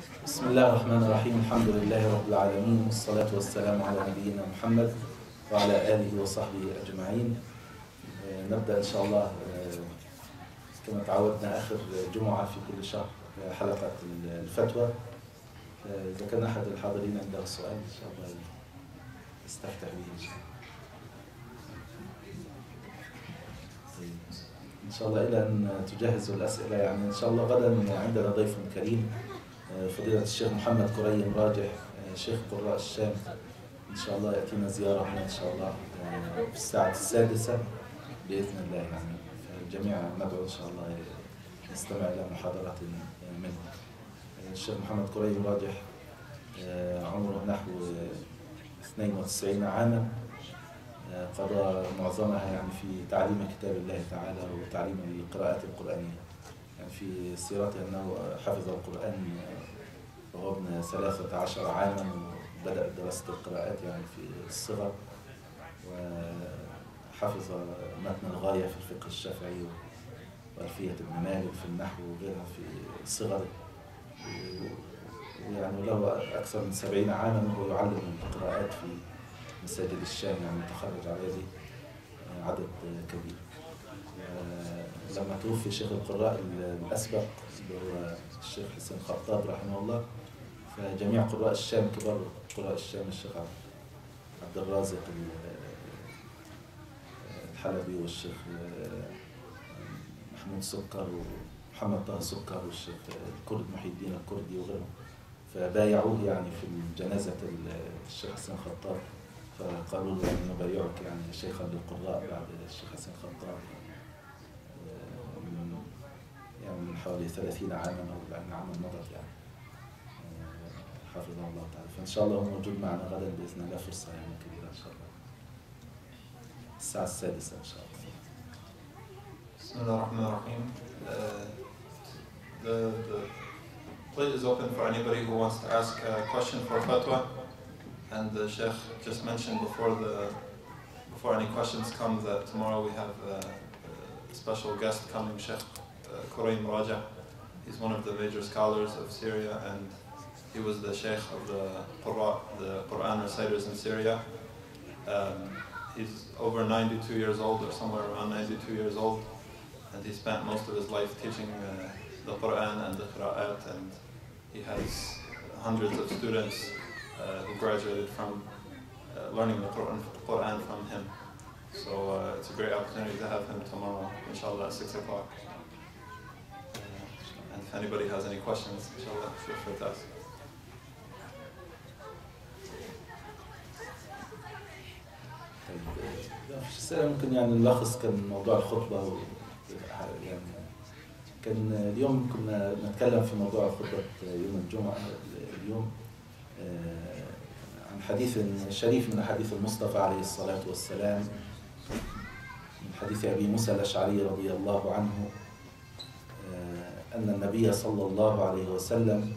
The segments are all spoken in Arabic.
بسم الله الرحمن الرحيم. الحمد لله رب العالمين والصلاة والسلام على نبينا محمد وعلى آله وصحبه أجمعين. آه، نبدأ إن شاء الله آه، كما تعودنا آخر جمعة في كل شهر آه، حلقة الفتوى. إذا كان أحد الحاضرين عنده سؤال إن شاء الله يستفتح به. إن شاء الله. إن شاء الله إلى أن تجهزوا الأسئلة يعني إن شاء الله غدا عندنا ضيف كريم. فضيلة الشيخ محمد كريم راجح شيخ قراء الشام إن شاء الله يأتينا زيارة هنا إن شاء الله في الساعة السادسة بإذن الله يعني. فالجميع ندعو إن شاء الله يستمع إلى محاضرة منه. الشيخ محمد كريم راجح عمره نحو آه، 92 عاما قضى معظمها يعني في تعليم كتاب الله تعالى وتعليم القراءات القرآنية. في سيرته أنه حفظ القرآن وهو ابن ثلاثة عشر عاما وبدأ دراسة القراءات يعني في الصغر وحفظ متن الغاية في الفقه الشافعي وألفية ابن مالك في النحو وغيرها في الصغر. ويعني له أكثر من سبعين عاما وهو يعلم القراءات في مساجد الشام يعني متخرج على عدد كبير. لما توفي شيخ القراء الأسبق اللي هو الشيخ حسين خطاب رحمه الله فجميع قراء الشام كبار قراء الشام الشيخ عبد الرازق الحلبي والشيخ محمود سكر ومحمد طه سكر والشيخ الكرد محي الدين الكردي وغيرهم. فبايعوه يعني في جنازة الشيخ حسين خطاب. فقالوا له نبايعك يعني شيخا للقراء بعد الشيخ حسين خطاب من يعني من حوالي 30 عاما أو 40 عاما مضت يعني حفظه الله تعالى فان شاء الله هو موجود معنا غدا باذن الله فرصه يعني كبيره ان شاء الله الساعة السادسه ان شاء الله بسم الله الرحمن الرحيم. Uh, plate is open for anybody who wants to ask a question for fatwa. And the Sheikh just mentioned before the before any questions come that tomorrow we have a, a special guest coming, Sheikh uh, Quraim Raja. He's one of the major scholars of Syria and he was the Sheikh of the Qur'an, the Quran reciters in Syria. Um, he's over 92 years old or somewhere around 92 years old and he spent most of his life teaching uh, the Quran and the Qur'at and he has hundreds of students uh, who graduated from uh, learning the Quran, Quran from him. So uh, it's a great opportunity to have him tomorrow, inshallah, at 6 o'clock. If anybody has any questions, inshallah, feel free to ask. فيش أسئلة ممكن يعني نلخص كان موضوع الخطبة و يعني كان اليوم كنا نتكلم في موضوع خطبة يوم الجمعة اليوم آه، عن حديث شريف من حديث المصطفى عليه الصلاة والسلام من حديث أبي موسى الأشعري رضي الله عنه آه، أن النبي صلى الله عليه وسلم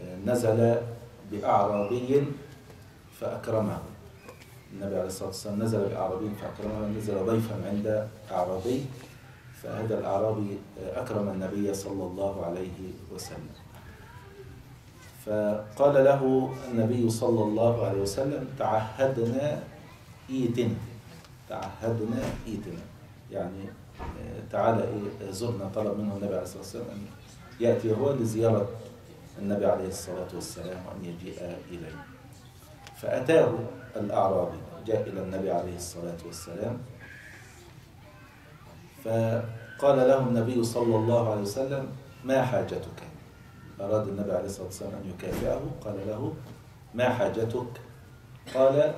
آه، نزل بأعرابي فأكرمه. النبي عليه الصلاة والسلام نزل بأعرابي فأكرمه نزل ضيفا عند أعرابي فهذا الأعرابي أكرم النبي صلى الله عليه وسلم. فقال له النبي صلى الله عليه وسلم تعهدنا إيتنا تعهدنا إيتنا يعني آه، تعالى إيه زرنا طلب منه النبي عليه الصلاة والسلام أن يأتي هو لزيارة النبي عليه الصلاة والسلام وأن يجيء إليه. فأتاه الأعرابي جاء إلى النبي عليه الصلاة والسلام. فقال له النبي صلى الله عليه وسلم ما حاجتك؟ أراد النبي عليه الصلاة والسلام أن يكافئه. قال له ما حاجتك؟ قال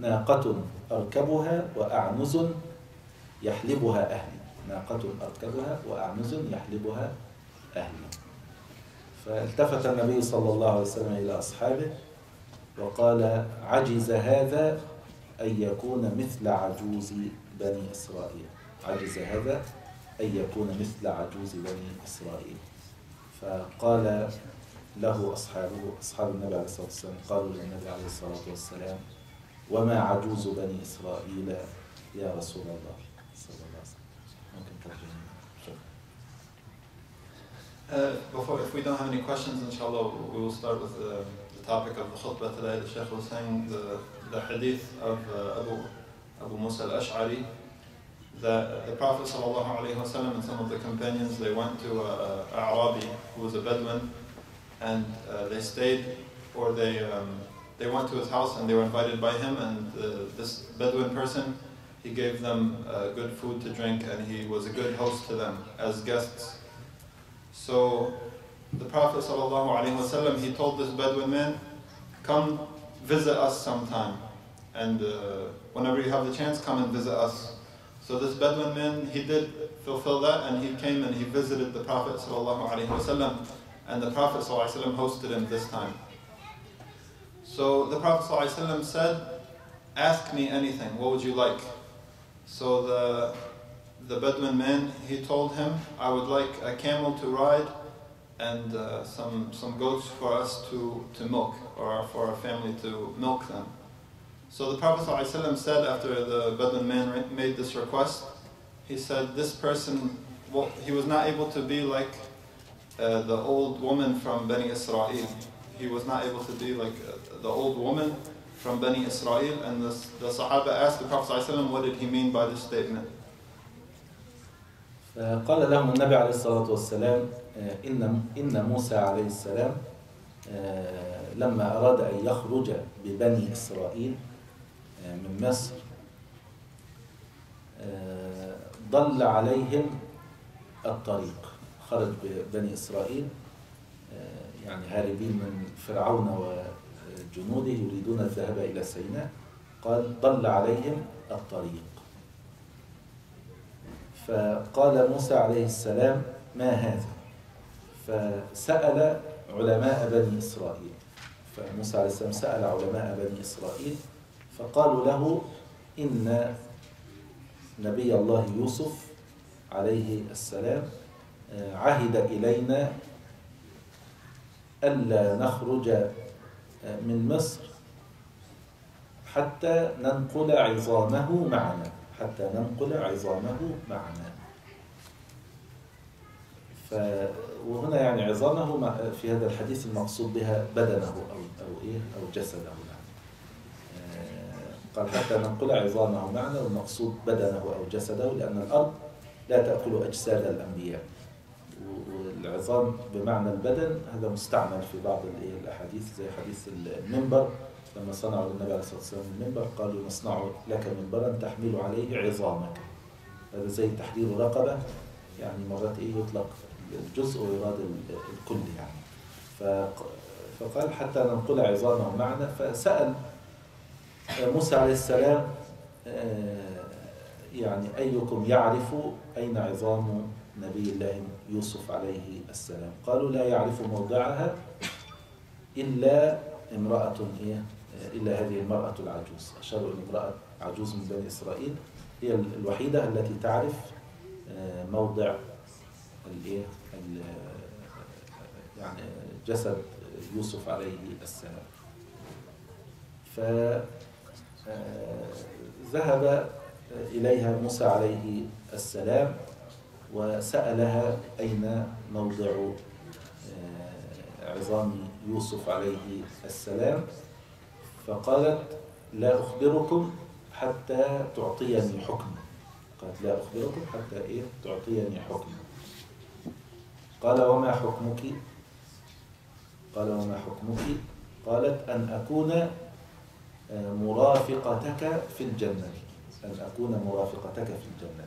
ناقة أركبها وأعنز يحلبها أهلي. ناقة أركبها وأعنز يحلبها أهلي. فالتفت النبي صلى الله عليه وسلم إلى أصحابه وقال عجز هذا أن يكون مثل عجوز بني إسرائيل. عجز هذا أن يكون مثل عجوز بني إسرائيل. فقال له أصحابه أصحاب النبي عليه الصلاة والسلام قالوا للنبي عليه الصلاة والسلام وما عجوز بني إسرائيل يا رسول الله؟ Uh, before, if we don't have any questions, inshallah, we will start with the, topic of the khutbah today. The Sheikh was saying the, the hadith of uh, Abu, Abu Musa al-Ash'ari, that the Prophet ﷺ and some of the companions, they went to a, a Arabi who was a Bedouin, and uh, they stayed, or they, um, they went to his house and they were invited by him, and uh, this Bedouin person, he gave them uh, good food to drink, and he was a good host to them as guests. So the Prophet ﷺ, he told this Bedouin man, come visit us sometime. And uh, whenever you have the chance, come and visit us. So this Bedouin man, he did fulfill that and he came and he visited the Prophet ﷺ and the Prophet ﷺ hosted him this time. So the Prophet ﷺ said, ask me anything, what would you like? So the the Bedouin man, he told him, I would like a camel to ride and uh, some, some goats for us to, to milk, or for our family to milk them. So the Prophet ﷺ said after the Bedouin man made this request, he said, this person, well, he was not able to be like uh, the old woman from Bani Israel. He was not able to be like uh, the old woman from Bani Israel. And the, the Sahaba asked the Prophet ﷺ, what did he mean by this statement? فقال لهم النبي عليه الصلاة والسلام إن إن موسى عليه السلام لما أراد أن يخرج ببني إسرائيل من مصر ضل عليهم الطريق. خرج ببني إسرائيل يعني هاربين من فرعون وجنوده يريدون الذهاب إلى سيناء قال ضل عليهم الطريق. فقال موسى عليه السلام ما هذا؟ فسأل علماء بني إسرائيل. فموسى عليه السلام سأل علماء بني إسرائيل فقالوا له إن نبي الله يوسف عليه السلام عهد إلينا ألا نخرج من مصر حتى ننقل عظامه معنا. حتى ننقل عظامه معنا. ف وهنا يعني عظامه في هذا الحديث المقصود بها بدنه أو أو إيه؟ أو جسده يعني. قال حتى ننقل عظامه معنا والمقصود بدنه أو جسده لأن الأرض لا تأكل أجساد الأنبياء. والعظام بمعنى البدن هذا مستعمل في بعض الأحاديث زي حديث المنبر لما صنعوا للنبي عليه الصلاة والسلام المنبر قالوا نصنع لك منبرا تحمل عليه عظامك. هذا زي تحرير رقبة يعني مرات إيه يطلق الجزء ويراد الكل يعني. فقال حتى ننقل عظامه معنا. فسأل موسى عليه السلام يعني أيكم يعرف أين عظام نبي الله يوسف عليه السلام؟ قالوا لا يعرف موضعها إلا امرأة إيه إلا هذه المرأة العجوز. أشاروا إلى امرأة عجوز من بني إسرائيل. هي الوحيدة التي تعرف موضع الإيه يعني جسد يوسف عليه السلام. فذهب إليها موسى عليه السلام وسألها أين موضع عظام يوسف عليه السلام. فقالت لا أخبركم حتى تعطيني حكم. قالت لا أخبركم حتى إيه؟ تعطيني حكم. قال وما حكمك؟ قال وما حكمك؟ قالت أن أكون مرافقتك في الجنة. أن أكون مرافقتك في الجنة.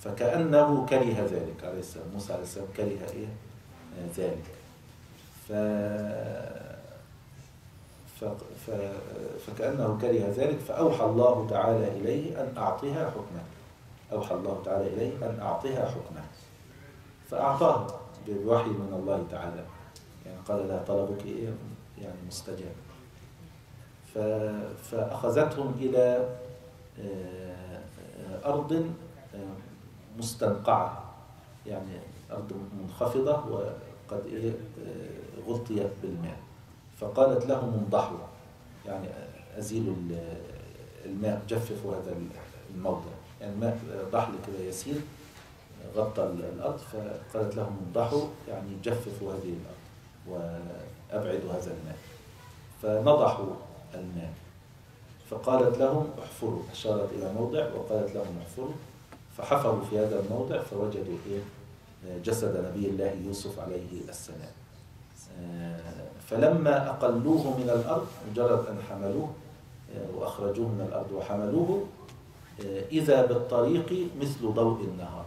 فكأنه كره ذلك. عليه السلام. موسى عليه السلام كره إيه؟ ذلك. ف. فكأنه كره ذلك فأوحى الله تعالى إليه أن أعطيها حكمه. أوحى الله تعالى إليه أن أعطيها حكمه. فأعطاه بوحي من الله تعالى. يعني قال لها طلبك إيه؟ يعني مستجاب. فأخذتهم إلى أرض مستنقعة. يعني أرض منخفضة وقد إيه؟ غطيت بالماء. فقالت لهم انضحوا. يعني أزيلوا الماء جففوا هذا الموضع. يعني الماء ضحل كده يسير غطى الأرض فقالت لهم انضحوا يعني جففوا هذه الأرض وأبعدوا هذا الماء. فنضحوا الماء. فقالت لهم احفروا. أشارت إلى موضع وقالت لهم احفروا. فحفروا في هذا الموضع فوجدوا إيه؟ جسد نبي الله يوسف عليه السلام. آه، فلما أقلوه من الأرض مجرد أن حملوه آه، وأخرجوه من الأرض وحملوه آه، إذا بالطريق مثل ضوء النهار.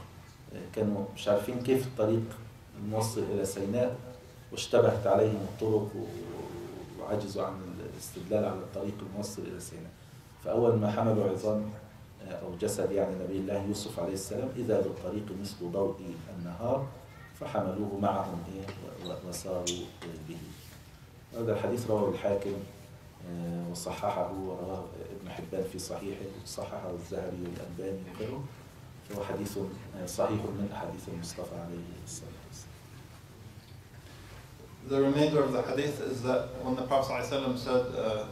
آه، كانوا مش عارفين كيف الطريق الموصل إلى سيناء واشتبهت عليهم الطرق وعجزوا عن الاستدلال على الطريق الموصل إلى سيناء. فأول ما حملوا عظام أو جسد يعني نبي الله يوسف عليه السلام إذا بالطريق مثل ضوء النهار فحملوه معهم إيه وساروا به. هذا الحديث رواه الحاكم آه، وصححه ورواه ابن حبان في صحيحه وصححه الذهبي والألباني وغيره فهو حديث آه، صحيح من أحاديث المصطفى عليه الصلاة والسلام The remainder of the hadith is that when the Prophet ﷺ said, uh,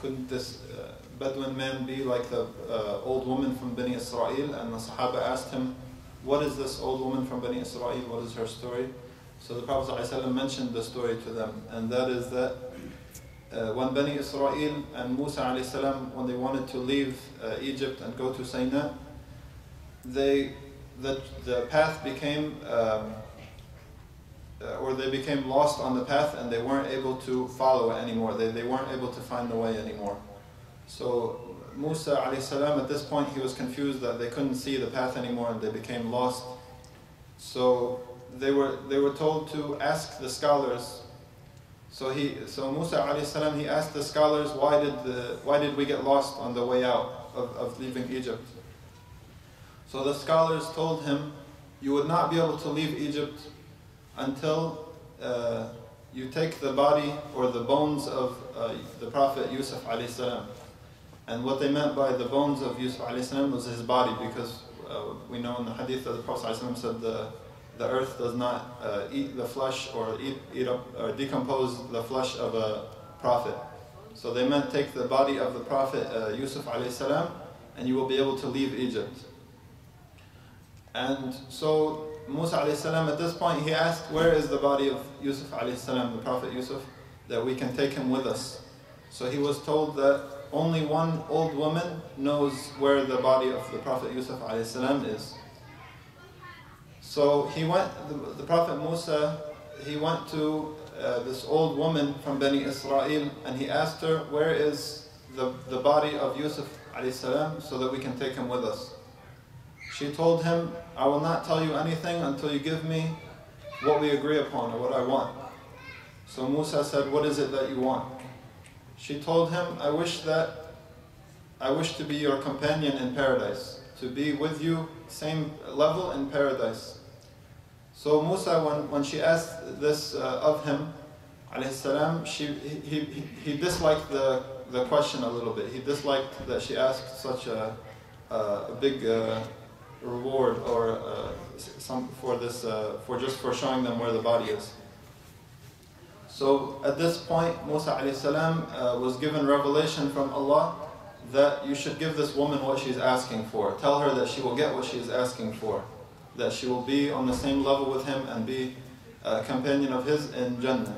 Could this uh, Bedouin man be like the uh, old woman from Bani Israel? And the Sahaba asked him, What is this old woman from Bani Israel? What is her story? So the Prophet ﷺ mentioned the story to them, and that is that uh, when Bani Israel and Musa salam, when they wanted to leave uh, Egypt and go to Sinai, they the, the path became um, uh, or they became lost on the path and they weren't able to follow it anymore. They, they weren't able to find the way anymore. So Musa salam at this point he was confused that they couldn't see the path anymore and they became lost. So they were they were told to ask the scholars. So he so Musa alayhi he asked the scholars why did the why did we get lost on the way out of, of leaving Egypt? So the scholars told him, You would not be able to leave Egypt until uh, you take the body or the bones of uh, the Prophet Yusuf alayhi. And what they meant by the bones of Yusuf alayhi was his body because uh, we know in the hadith that the Prophet said the, the earth does not uh, eat the flesh or eat, eat up or decompose the flesh of a prophet. So they meant take the body of the Prophet uh, Yusuf alayhi and you will be able to leave Egypt. And so Musa alayhi at this point he asked, Where is the body of Yusuf alayhi the Prophet Yusuf, that we can take him with us? So he was told that only one old woman knows where the body of the Prophet Yusuf alayhi is. So he went, the, the Prophet Musa, he went to uh, this old woman from Bani Israel and he asked her, Where is the, the body of Yusuf salam so that we can take him with us? She told him, I will not tell you anything until you give me what we agree upon or what I want. So Musa said, What is it that you want? She told him, I wish that I wish to be your companion in paradise, to be with you same level in paradise. So Musa, when, when she asked this uh, of him, salam, she, he, he, he disliked the, the question a little bit. He disliked that she asked such a, a, big uh, reward or uh, some for this uh, for just for showing them where the body is. So at this point, Musa salam uh, was given revelation from Allah that you should give this woman what she's asking for. Tell her that she will get what she is asking for, that she will be on the same level with him and be a companion of his in Jannah.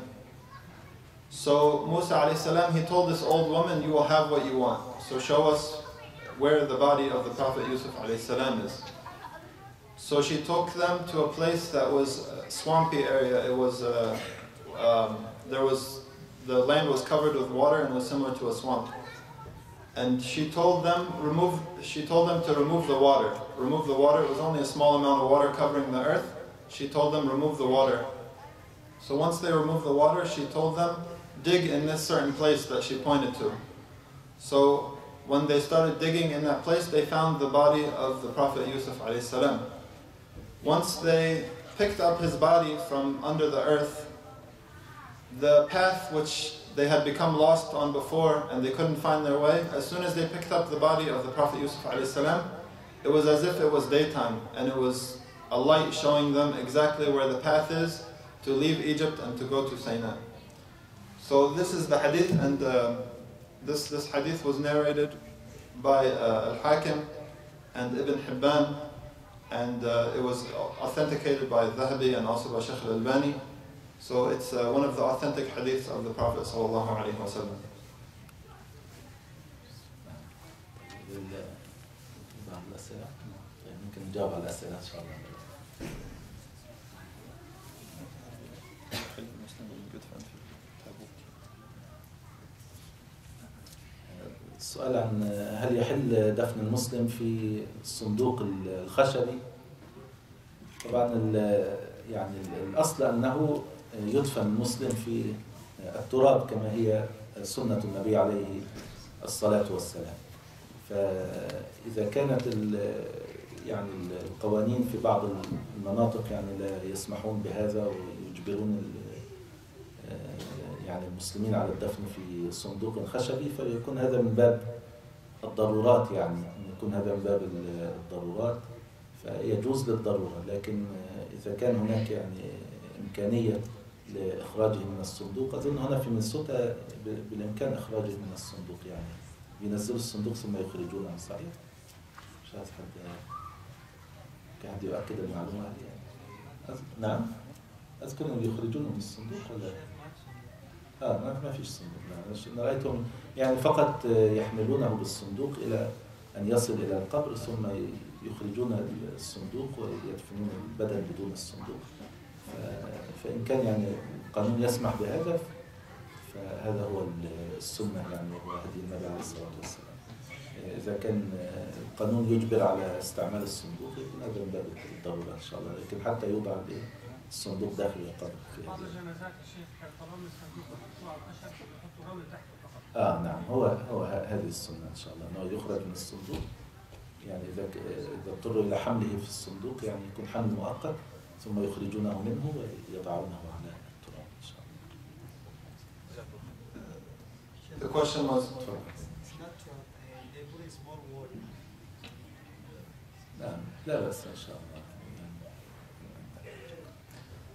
So Musa alayhi he told this old woman, you will have what you want. So show us where the body of the Prophet Yusuf alayhi is. So she took them to a place that was a swampy area. It was uh, um, there was the land was covered with water and was similar to a swamp. And she told them remove. She told them to remove the water. Remove the water. It was only a small amount of water covering the earth. She told them remove the water. So once they removed the water, she told them dig in this certain place that she pointed to. So when they started digging in that place, they found the body of the Prophet Yusuf salam. Once they picked up his body from under the earth, the path which they had become lost on before and they couldn't find their way, as soon as they picked up the body of the Prophet Yusuf salam, it was as if it was daytime and it was a light showing them exactly where the path is to leave Egypt and to go to Sinai. So this is the hadith and uh, this, this hadith was narrated by uh, Al-Hakim and Ibn Hibban and uh, it was authenticated by Dhahabi and also by Sheikh al-Albani. So it's uh, one of the authentic hadiths of the Prophet sallallahu alaihi wasallam. نجاوب على الأسئلة إن شاء الله السؤال عن هل يحل دفن المسلم في الصندوق الخشبي؟ طبعا يعني الأصل أنه يدفن المسلم في التراب كما هي سنة النبي عليه الصلاة والسلام. فإذا كانت يعني القوانين في بعض المناطق يعني لا يسمحون بهذا ويجبرون ال- يعني المسلمين على الدفن في صندوق خشبي فيكون هذا من باب الضرورات يعني يكون هذا من باب الضرورات فيجوز للضرورة لكن إذا كان هناك يعني إمكانية لإخراجه من الصندوق أظن هنا في مينيسوتا ب- بالإمكان إخراجه من الصندوق يعني بينزلوا الصندوق ثم يخرجونه صحيح؟ مش عايز حد كان حد يؤكد المعلومة هذه يعني. نعم؟ أذكر أنهم يخرجونه من الصندوق ولا؟ آه ما ما فيش صندوق أنا رأيتهم يعني فقط يحملونه بالصندوق إلى أن يصل إلى القبر ثم يخرجون الصندوق ويدفنون البدن بدون الصندوق. فإن كان يعني القانون يسمح بهذا فهذا هو ال- السنة يعني وهو هدي النبي عليه الصلاة والسلام. إذا كان القانون يجبر على استعمال الصندوق يكون هذا من باب الضرورة إن شاء الله. لكن حتى يوضع الإيه؟ الصندوق داخل القبر في بعض الجنازات الشيخ الصندوق على الخشب رمل تحته فقط آه نعم. هو هو هذه السنة إن شاء الله. إنه يخرج من الصندوق. يعني إذا إذا اضطروا إلى حمله في الصندوق يعني يكون حمل مؤقت ثم يخرجونه منه ويضعونه على التراب إن شاء الله. The question was نعم لا باس ان شاء الله.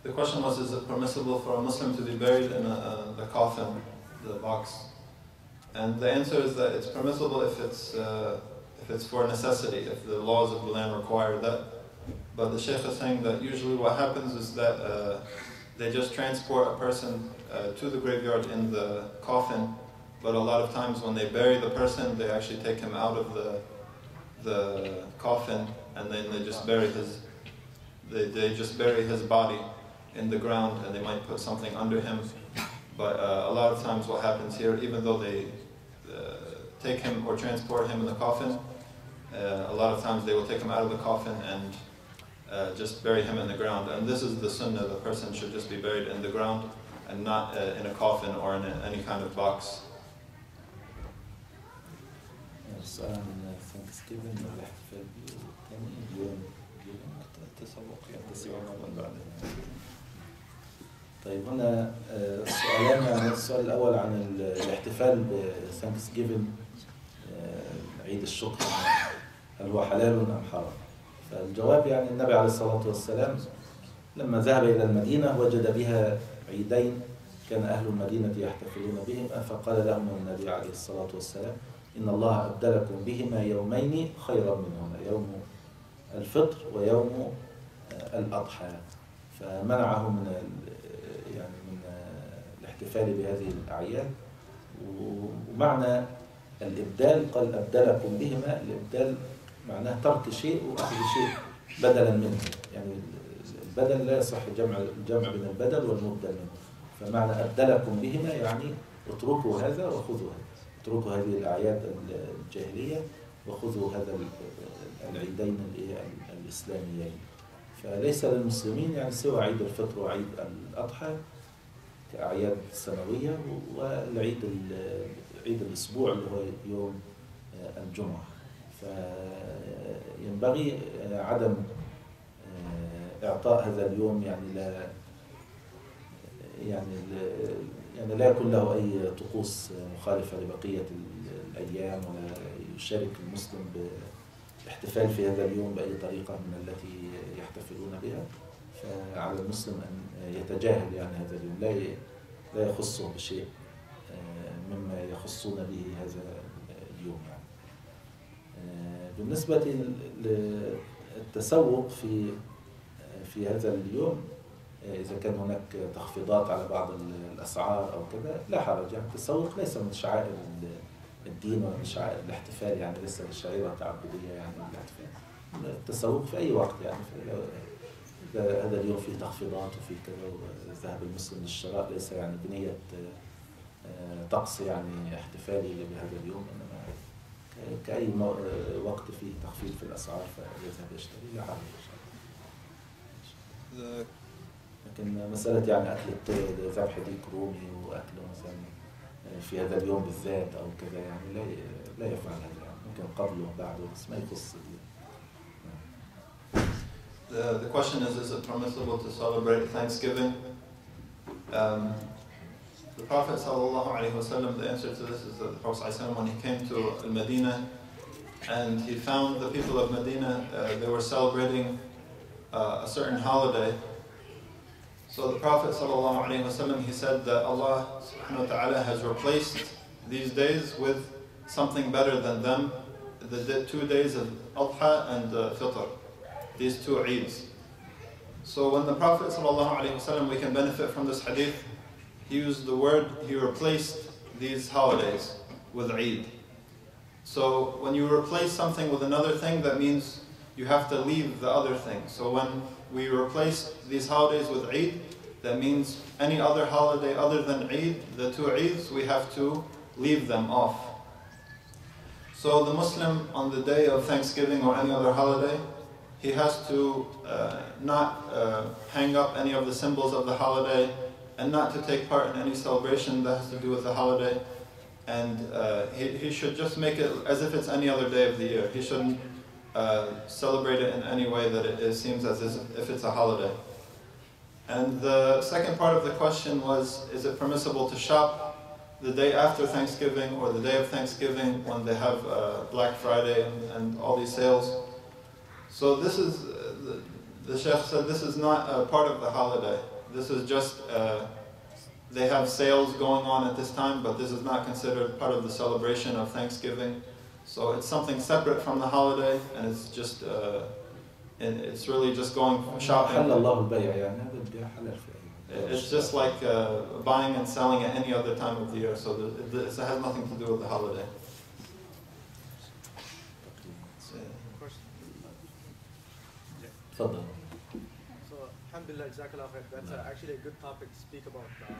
The question was, is it permissible for a Muslim to be buried in a, uh, the coffin, the box? And the answer is that it's permissible if it's, uh, if it's for necessity, if the laws of the land require that. But the Sheikh is saying that usually what happens is that uh, they just transport a person uh, to the graveyard in the coffin, but a lot of times when they bury the person, they actually take him out of the, the coffin, and then they just bury his they, they just bury his body in the ground, and they might put something under him. But uh, a lot of times, what happens here, even though they uh, take him or transport him in the coffin, uh, a lot of times they will take him out of the coffin and uh, just bury him in the ground. And this is the sunnah: the person should just be buried in the ground and not uh, in a coffin or in a, any kind of box. Yes, um, التسوق التسويق بعد. طيب هنا آه، سؤالان. يعني السؤال الأول عن ال- الاحتفال ب Thanksgiving عيد الشكر. هل هو حلال أم حرام؟ فالجواب يعني النبي عليه الصلاة والسلام لما ذهب إلى المدينة وجد بها عيدين كان أهل المدينة يحتفلون بهما فقال لهم النبي عليه الصلاة والسلام إن الله أبدلكم بهما يومين خيرا منهما يوم الفطر ويوم آه، الأضحى. فمنعه من يعني من آه، الاحتفال بهذه الأعياد. ومعنى الإبدال قال أبدلكم بهما. الإبدال معناه ترك شيء وأخذ شيء بدلا منه. يعني البدل لا يصح جمع الجمع بين البدل والمبدل منه. فمعنى أبدلكم بهما يعني اتركوا هذا وخذوا هذا. اتركوا هذه الأعياد الجاهلية وخذوا هذا ال- العيدين الإسلاميين. فليس للمسلمين يعني سوى عيد الفطر وعيد الأضحى كأعياد سنوية والعيد ال- عيد الأسبوع اللي هو يوم الجمعة. فينبغي عدم إعطاء هذا اليوم يعني لا يعني يعني لا يكون له أي طقوس مخالفة لبقية ال- الأيام ولا يشارك المسلم بالاحتفال في هذا اليوم بأي طريقة من التي يحتفلون بها. فعلى المسلم أن يتجاهل يعني هذا اليوم. لا لا يخصه بشيء آه، مما يخصون به هذا اليوم يعني. آه، بالنسبة التسوق في في هذا اليوم إذا كان هناك تخفيضات على بعض الأسعار أو كذا لا حرج يعني التسوق ليس من شعائر الدين ولا من شعائر الاحتفال يعني ليس شعيرة تعبدية يعني الاحتفال التسوق في أي وقت يعني هذا اليوم فيه تخفيضات وفيه كذا وذهب المسلم للشراء ليس يعني بنية آه، طقس يعني احتفالي بهذا اليوم إنما كأي آه، وقت فيه تخفيض في الأسعار فيذهب يشتري لا حرج إن شاء الله. The, لكن مسألة يعني أكل ذبح ديك رومي وأكله مثلا في هذا اليوم بالذات أو كذا يعني لا لا يفعل هذا يعني ممكن قبله وبعده بس ما يخص دي. the, the question is, is it permissible to celebrate Thanksgiving? Um, the Prophet ﷺ, the answer to this is that the Prophet ﷺ, when he came to Al-Medina and he found the people of Medina, uh, they were celebrating uh, a certain holiday. so the Prophet ﷺ, he said that Allah subhanahu wa ta'ala has replaced these days with something better than them, the two days of Adha and uh, Fitr, these two Eids. So when the Prophet ﷺ, we can benefit from this hadith, he used the word, he replaced these holidays with Eid. So when you replace something with another thing, that means you have to leave the other thing. So when we replace these holidays with Eid, that means any other holiday other than Eid, the two Eids, we have to leave them off. So the Muslim on the day of Thanksgiving or any other holiday, he has to uh, not uh, hang up any of the symbols of the holiday and not to take part in any celebration that has to do with the holiday. And uh, he, he should just make it as if it's any other day of the year. He shouldn't uh, celebrate it in any way that it, it seems as if it's a holiday. And the second part of the question was is it permissible to shop the day after Thanksgiving or the day of Thanksgiving when they have uh, Black Friday and, and all these sales? So this is, uh, the, the Sheikh said this is not a part of the holiday. This is just, uh, they have sales going on at this time, but this is not considered part of the celebration of Thanksgiving. So it's something separate from the holiday, and it's just, uh, and it's really just going shopping. It's just like uh, buying and selling at any other time of the year, so the, the, it has nothing to do with the holiday. So, alhamdulillah, jazakallah That's uh, actually a good topic to speak about. Uh,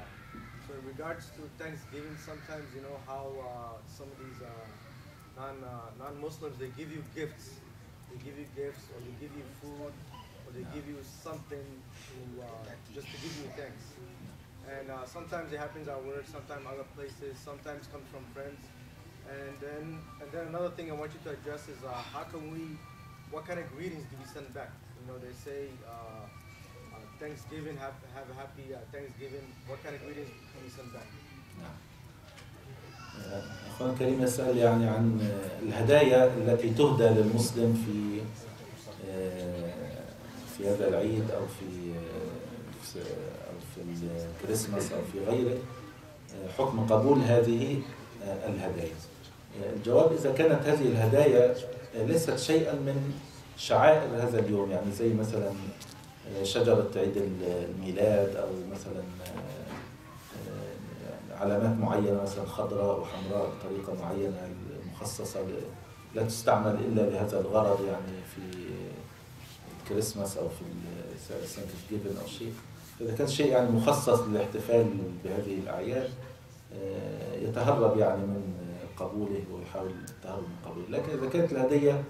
so in regards to Thanksgiving, sometimes, you know, how uh, some of these uh, non uh, non Muslims they give you gifts. They give you gifts, or they give you food, or they give you something to uh, just to give you thanks. And uh, sometimes it happens at work, sometimes other places, sometimes comes from friends. And then and then another thing I want you to address is uh, how can we, what kind of greetings do we send back? You know, they say uh, uh, Thanksgiving, have, have a happy uh, Thanksgiving. What kind of greetings can we send back? أخوان الكريم يسأل يعني عن الهدايا التي تهدى للمسلم في آه، في هذا العيد أو في آه، أو في الكريسماس أو في غيره آه، حكم قبول هذه الهدايا. الجواب إذا كانت هذه الهدايا ليست شيئا من شعائر هذا اليوم. يعني زي مثلا شجرة عيد الميلاد أو مثلا علامات معينة مثلا خضراء وحمراء بطريقة معينة مخصصة ل- لا تستعمل إلا لهذا الغرض يعني في الكريسماس أو في سانت جيفن أو شيء. فإذا كان شيء يعني مخصص للاحتفال بهذه الأعياد آه، يتهرب يعني من قبوله ويحاول التهرب من قبوله. لكن إذا كانت الهدية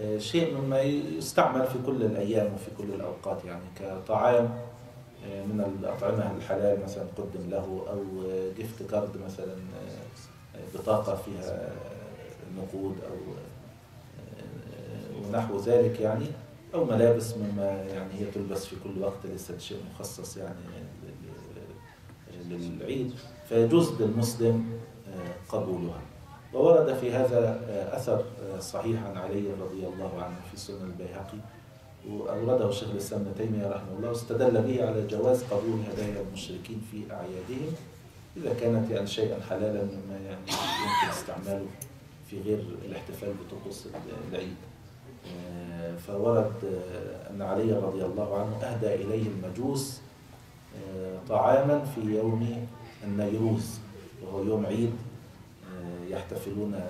آه، شيء مما يستعمل في كل الأيام وفي كل الأوقات يعني كطعام الأطعمة الحلال مثلا قدم له أو gift card مثلا آه، بطاقة فيها نقود أو آه، ونحو ذلك يعني أو ملابس مما يعني هي تلبس في كل وقت ليست شيء مخصص يعني لل- للعيد. فيجوز للمسلم آه، قبولها. وورد في هذا أثر صحيح عن علي رضي الله عنه في سنن البيهقي. وأورده الشيخ الإسلام ابن تيمية رحمه الله واستدل به على جواز قبول هدايا المشركين في أعيادهم إذا كانت يعني شيئا حلالا مما يعني يمكن استعماله في غير الاحتفال بطقوس العيد. آه، فورد آه، أن علي رضي الله عنه أهدى إليه المجوس آه، طعاما في يوم النيروز وهو يوم عيد يحتفلون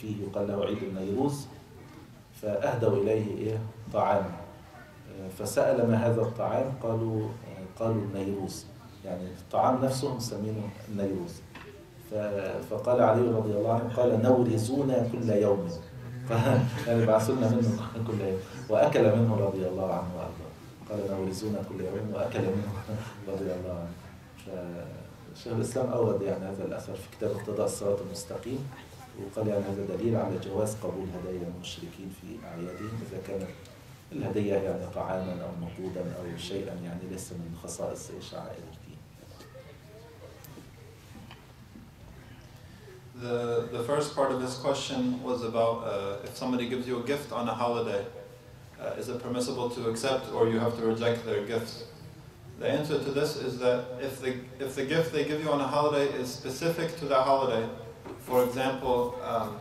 فيه يقال له عيد النيروز. فأهدوا إليه إيه؟ طعاما. آه، فسأل ما هذا الطعام؟ قالوا قالوا النيروز. يعني الطعام نفسه مسمينه النيروز. فقال علي رضي الله عنه قال نورزونا كل يوم. يعني بعثوا لنا منه كل يوم. وأكل منه رضي الله عنه وارضاه قال نورزونا كل يوم وأكل منه رضي الله عنه. فشيخ الإسلام أورد يعني هذا الأثر في كتاب اقتضاء الصراط المستقيم. وقال يعني هذا دليل على جواز قبول هدايا المشركين في اعيادهم اذا كانت الهديه يعني طعاما أو نقودا أو شيئا يعني ليس من خصائص شعائر الدين. The, the first part of his question was about uh, if somebody gives you a gift on a holiday, uh, is it permissible to accept or you have to reject their gifts? The answer to this is that if the, if the gift they give you on a holiday is specific to that holiday, for example, um,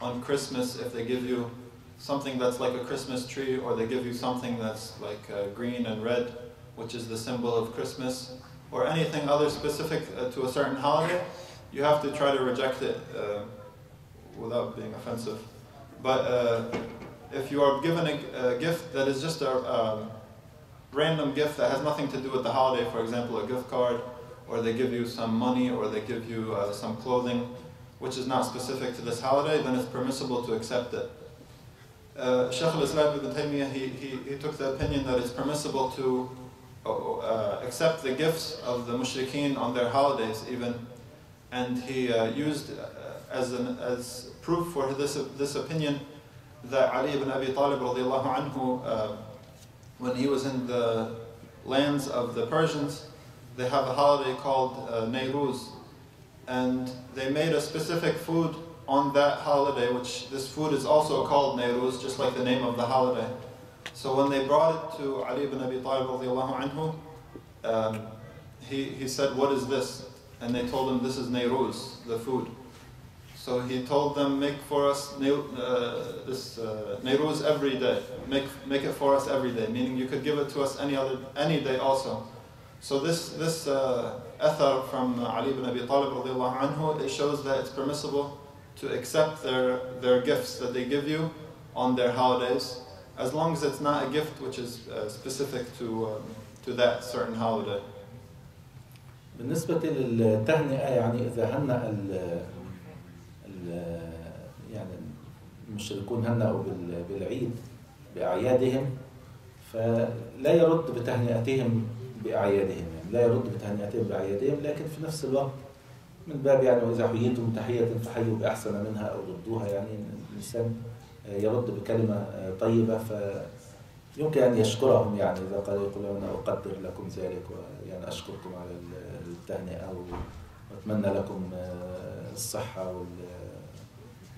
on Christmas, if they give you something that's like a Christmas tree, or they give you something that's like uh, green and red, which is the symbol of Christmas, or anything other specific uh, to a certain holiday, you have to try to reject it uh, without being offensive. But uh, if you are given a, a gift that is just a random gift that has nothing to do with the holiday, for example, a gift card, or they give you some money, or they give you uh, some clothing, which is not specific to this holiday, then it's permissible to accept it. Uh, Shaykh al-Islam ibn Taymiyyah, he, he, he took the opinion that it's permissible to uh, accept the gifts of the mushrikeen on their holidays even, and he uh, used uh, as, an, as proof for this, this opinion that Ali ibn Abi Talib radiallahu anhu, uh, when he was in the lands of the Persians, they have a holiday called uh, and they made a specific food on that holiday, which this food is also called Nayruz, just like the name of the holiday. So when they brought it to Ali ibn Abi Talib anhu, um, he, he said, What is this? And they told him, This is Nayruz, the food. So he told them, Make for us uh, this uh, every day. Make, make it for us every day, meaning you could give it to us any, other, any day also. So this, this uh, athar from Ali ibn Abi Talib radiallahu anhu, it shows that it's permissible to accept their, their gifts that they give you on their holidays, as long as it's not a gift which is uh, specific to, um, to that certain holiday. بالنسبة للتهنئة يعني إذا هنأ ال يعني المشركون هنأوا بال- بالعيد بأعيادهم فلا يرد بتهنئتهم بأعيادهم يعني لا يرد بتهنئتهم بأعيادهم لكن في نفس الوقت من باب يعني وإذا حييتم تحية فحيوا بأحسن منها أو ردوها يعني الإنسان يرد بكلمة طيبة فيمكن أن يشكرهم يعني إذا قال يقول أنا أقدر لكم ذلك ويعني أشكركم على التهنئة وأتمنى لكم الصحة وال-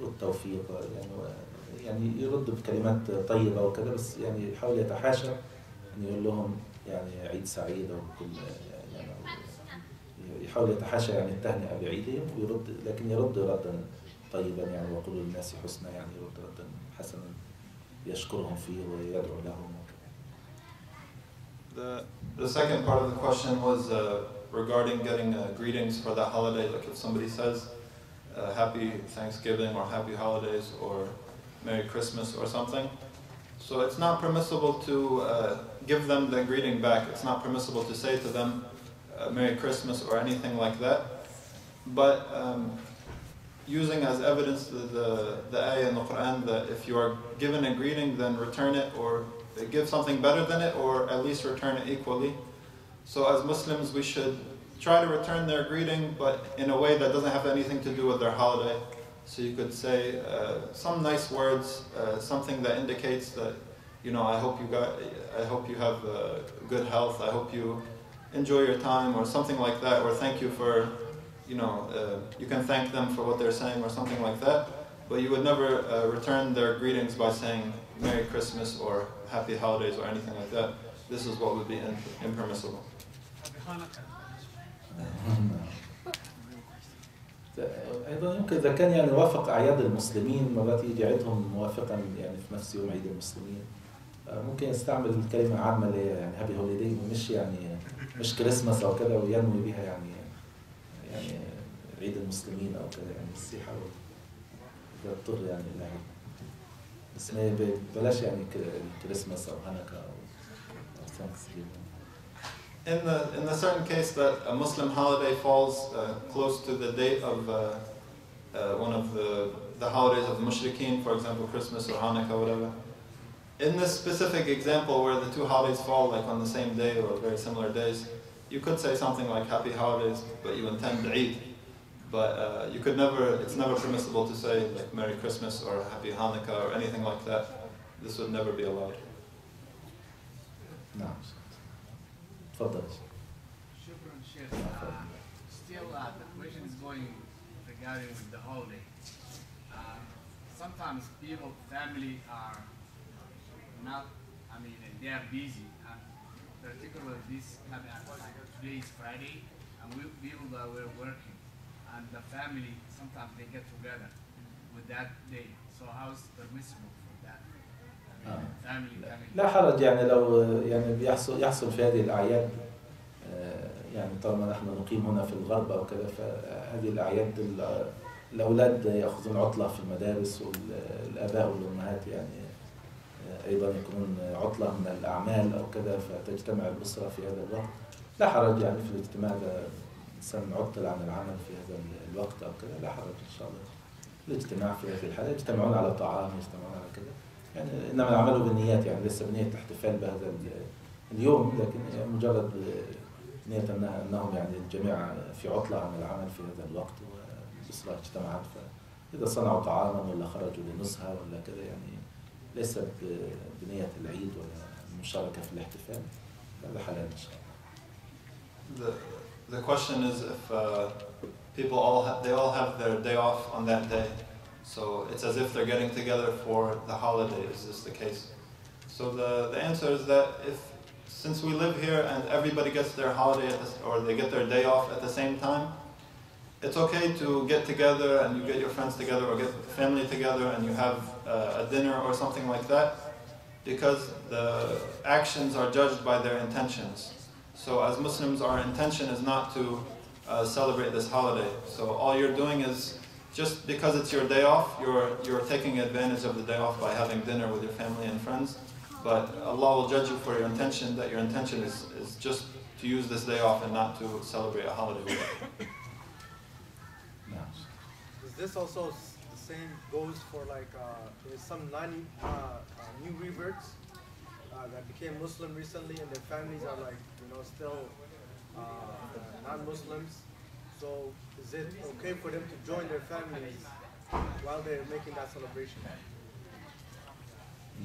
والتوفيق يعني يعني يرد بكلمات طيبة وكذا بس يعني يحاول يتحاشى أن يقول لهم يعني عيد سعيد أو كل يعني يحاول يتحاشى يعني التهنئة بعيدهم ويرد لكن يرد ردا طيبا يعني ويقول للناس حسنى يعني يرد ردا حسنا يشكرهم فيه ويدعو لهم The, the second part of the question was uh, regarding getting uh, greetings for that holiday. Like if somebody says uh, Happy Thanksgiving or Happy Holidays or Merry Christmas or something. So it's not permissible to uh, give them the greeting back. It's not permissible to say to them uh, Merry Christmas or anything like that. But um, using as evidence the, the, the ayah in the Quran that if you are given a greeting, then return it or give something better than it or at least return it equally. So as Muslims, we should try to return their greeting, but in a way that doesn't have anything to do with their holiday. So you could say uh, some nice words, uh, something that indicates that, you know, I hope you got, I hope you have uh, good health. I hope you enjoy your time, or something like that, or thank you for, you know, uh, you can thank them for what they're saying, or something like that. But you would never uh, return their greetings by saying Merry Christmas or Happy Holidays or anything like that. This is what would be in, impermissible. ايضا يمكن اذا كان يعني وافق اعياد المسلمين مرات يجي عيدهم موافقا يعني في نفس يوم عيد المسلمين آه، ممكن يستعمل الكلمة عامه اللي يعني هابي هوليداي مش يعني مش كريسماس أو كده وينوي بها يعني يعني عيد المسلمين أو كده يعني بس يحاول اضطر يعني هيك. بس ما بلاش يعني كريسماس أو هانكا أو ثانكس In the in the certain case that a Muslim holiday falls uh, close to the date of uh, uh, one of the the holidays of the mushrikeen, for example, Christmas or Hanukkah, whatever. in this specific example where the two holidays fall like on the same day or very similar days, you could say something like happy holidays, but you intend Eid. But uh, you could never, it's never permissible to say like Merry Christmas or Happy Hanukkah or anything like that. This would never be allowed. No. Fadal. Uh, still, uh, the question is going regarding with the holiday. Uh, sometimes people, family are not, I mean, they are busy. and Particularly this, of, like today is Friday, and we, people that were working, and the family, sometimes they get together with that day. So how is it permissible for that? I mean, family. لا حرج يعني لو يعني بيحصل يحصل في هذه الاعياد آه، يعني طالما نحن نقيم هنا في الغرب أو كذا فهذه الاعياد ال- الاولاد ياخذون عطله في المدارس والاباء والامهات يعني آه، أيضا يكونون عطلة من الأعمال أو كذا فتجتمع الأسرة في هذا الوقت. لا حرج يعني في الاجتماع إذا الإنسان عطل عن العمل في هذا الوقت أو كذا لا حرج إن شاء الله. الاجتماع في هذه الحالة يجتمعون على طعام يجتمعون على كذا. يعني إنما العمل بالنيات يعني ليس بنية الاحتفال بهذا ال- اليوم لكن مجرد أنها- أنهم يعني الجميع في عطلة عن العمل في هذا الوقت والأسرة اجتمعت فإذا صنعوا طعاما ولا خرجوا لنزهه ولا كذا يعني ليس ب- بنيه العيد ولا المشاركه في الاحتفال هذا حلال ان شاء الله The, the question is if uh, people all ha- they all have their day off on that day, so it's as if they're getting together for the holiday. Is this the case? So the, the answer is that if since we live here and everybody gets their holiday at the, s- or they get their day off at the same time, it's okay to get together and you get your friends together or get family together and you have uh, a dinner or something like that because the actions are judged by their intentions. So as Muslims, our intention is not to uh, celebrate this holiday. So all you're doing is just because it's your day off, you're, you're taking advantage of the day off by having dinner with your family and friends. But Allah will judge you for your intention, that your intention is, is just to use this day off and not to celebrate a holiday is this also the same goes for like uh, there's some non uh, uh, new reverts uh, that became Muslim recently and their families are like you know still non-Muslims. So is it okay for them to join their families while they're making that celebration?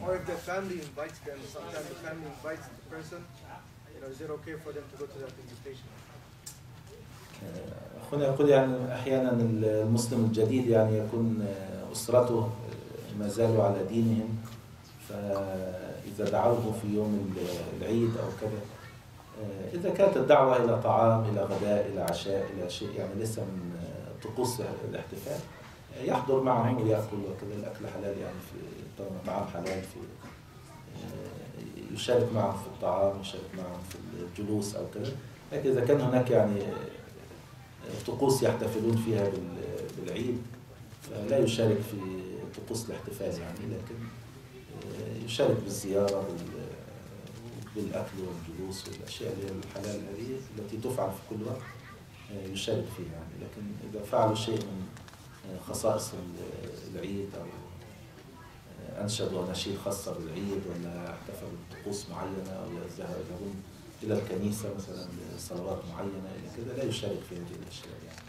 Or if their family invites them, sometimes the family invites the person, you know, is it okay for them to go to that invitation? أخونا يقول يعني أحيانا المسلم الجديد يعني يكون أسرته ما زالوا على دينهم. فإذا دعوه في يوم العيد أو كذا إذا كانت الدعوة إلى طعام إلى غداء إلى عشاء إلى شيء يعني ليس من طقوس الاحتفال يحضر معهم ويأكل وكذا الأكل حلال يعني في طعام حلال في يشارك معهم في الطعام يشارك معهم في الجلوس أو كذا لكن إذا كان هناك يعني طقوس يحتفلون فيها بال- بالعيد. لا يشارك في طقوس الاحتفال يعني لكن يشارك بالزيارة بال- بالأكل والجلوس والأشياء اللي هي الحلال هذه التي تفعل في كل وقت يشارك فيها يعني. لكن إذا فعلوا شيء من خصائص ال- العيد أو أنشدوا أناشيد خاصة بالعيد ولا احتفلوا بطقوس معينة أو يذهبون إلى الكنيسة مثلا لصلوات معينة إلى كذا لا يشارك في هذه الأشياء يعني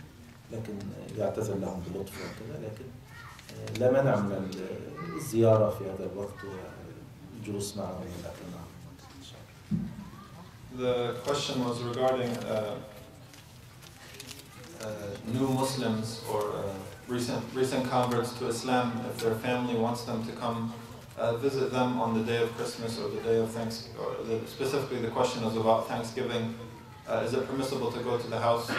لكن يعتذر لهم بلطف وكذا لكن لا مانع من الزيارة في هذا الوقت والجلوس معهم والأكل معهم. The question was regarding uh, uh, new Muslims or uh, recent recent converts to Islam. If their family wants them to come uh, visit them on the day of Christmas or the day of Thanks, or the, specifically the question is about Thanksgiving. Uh, is it permissible to go to the house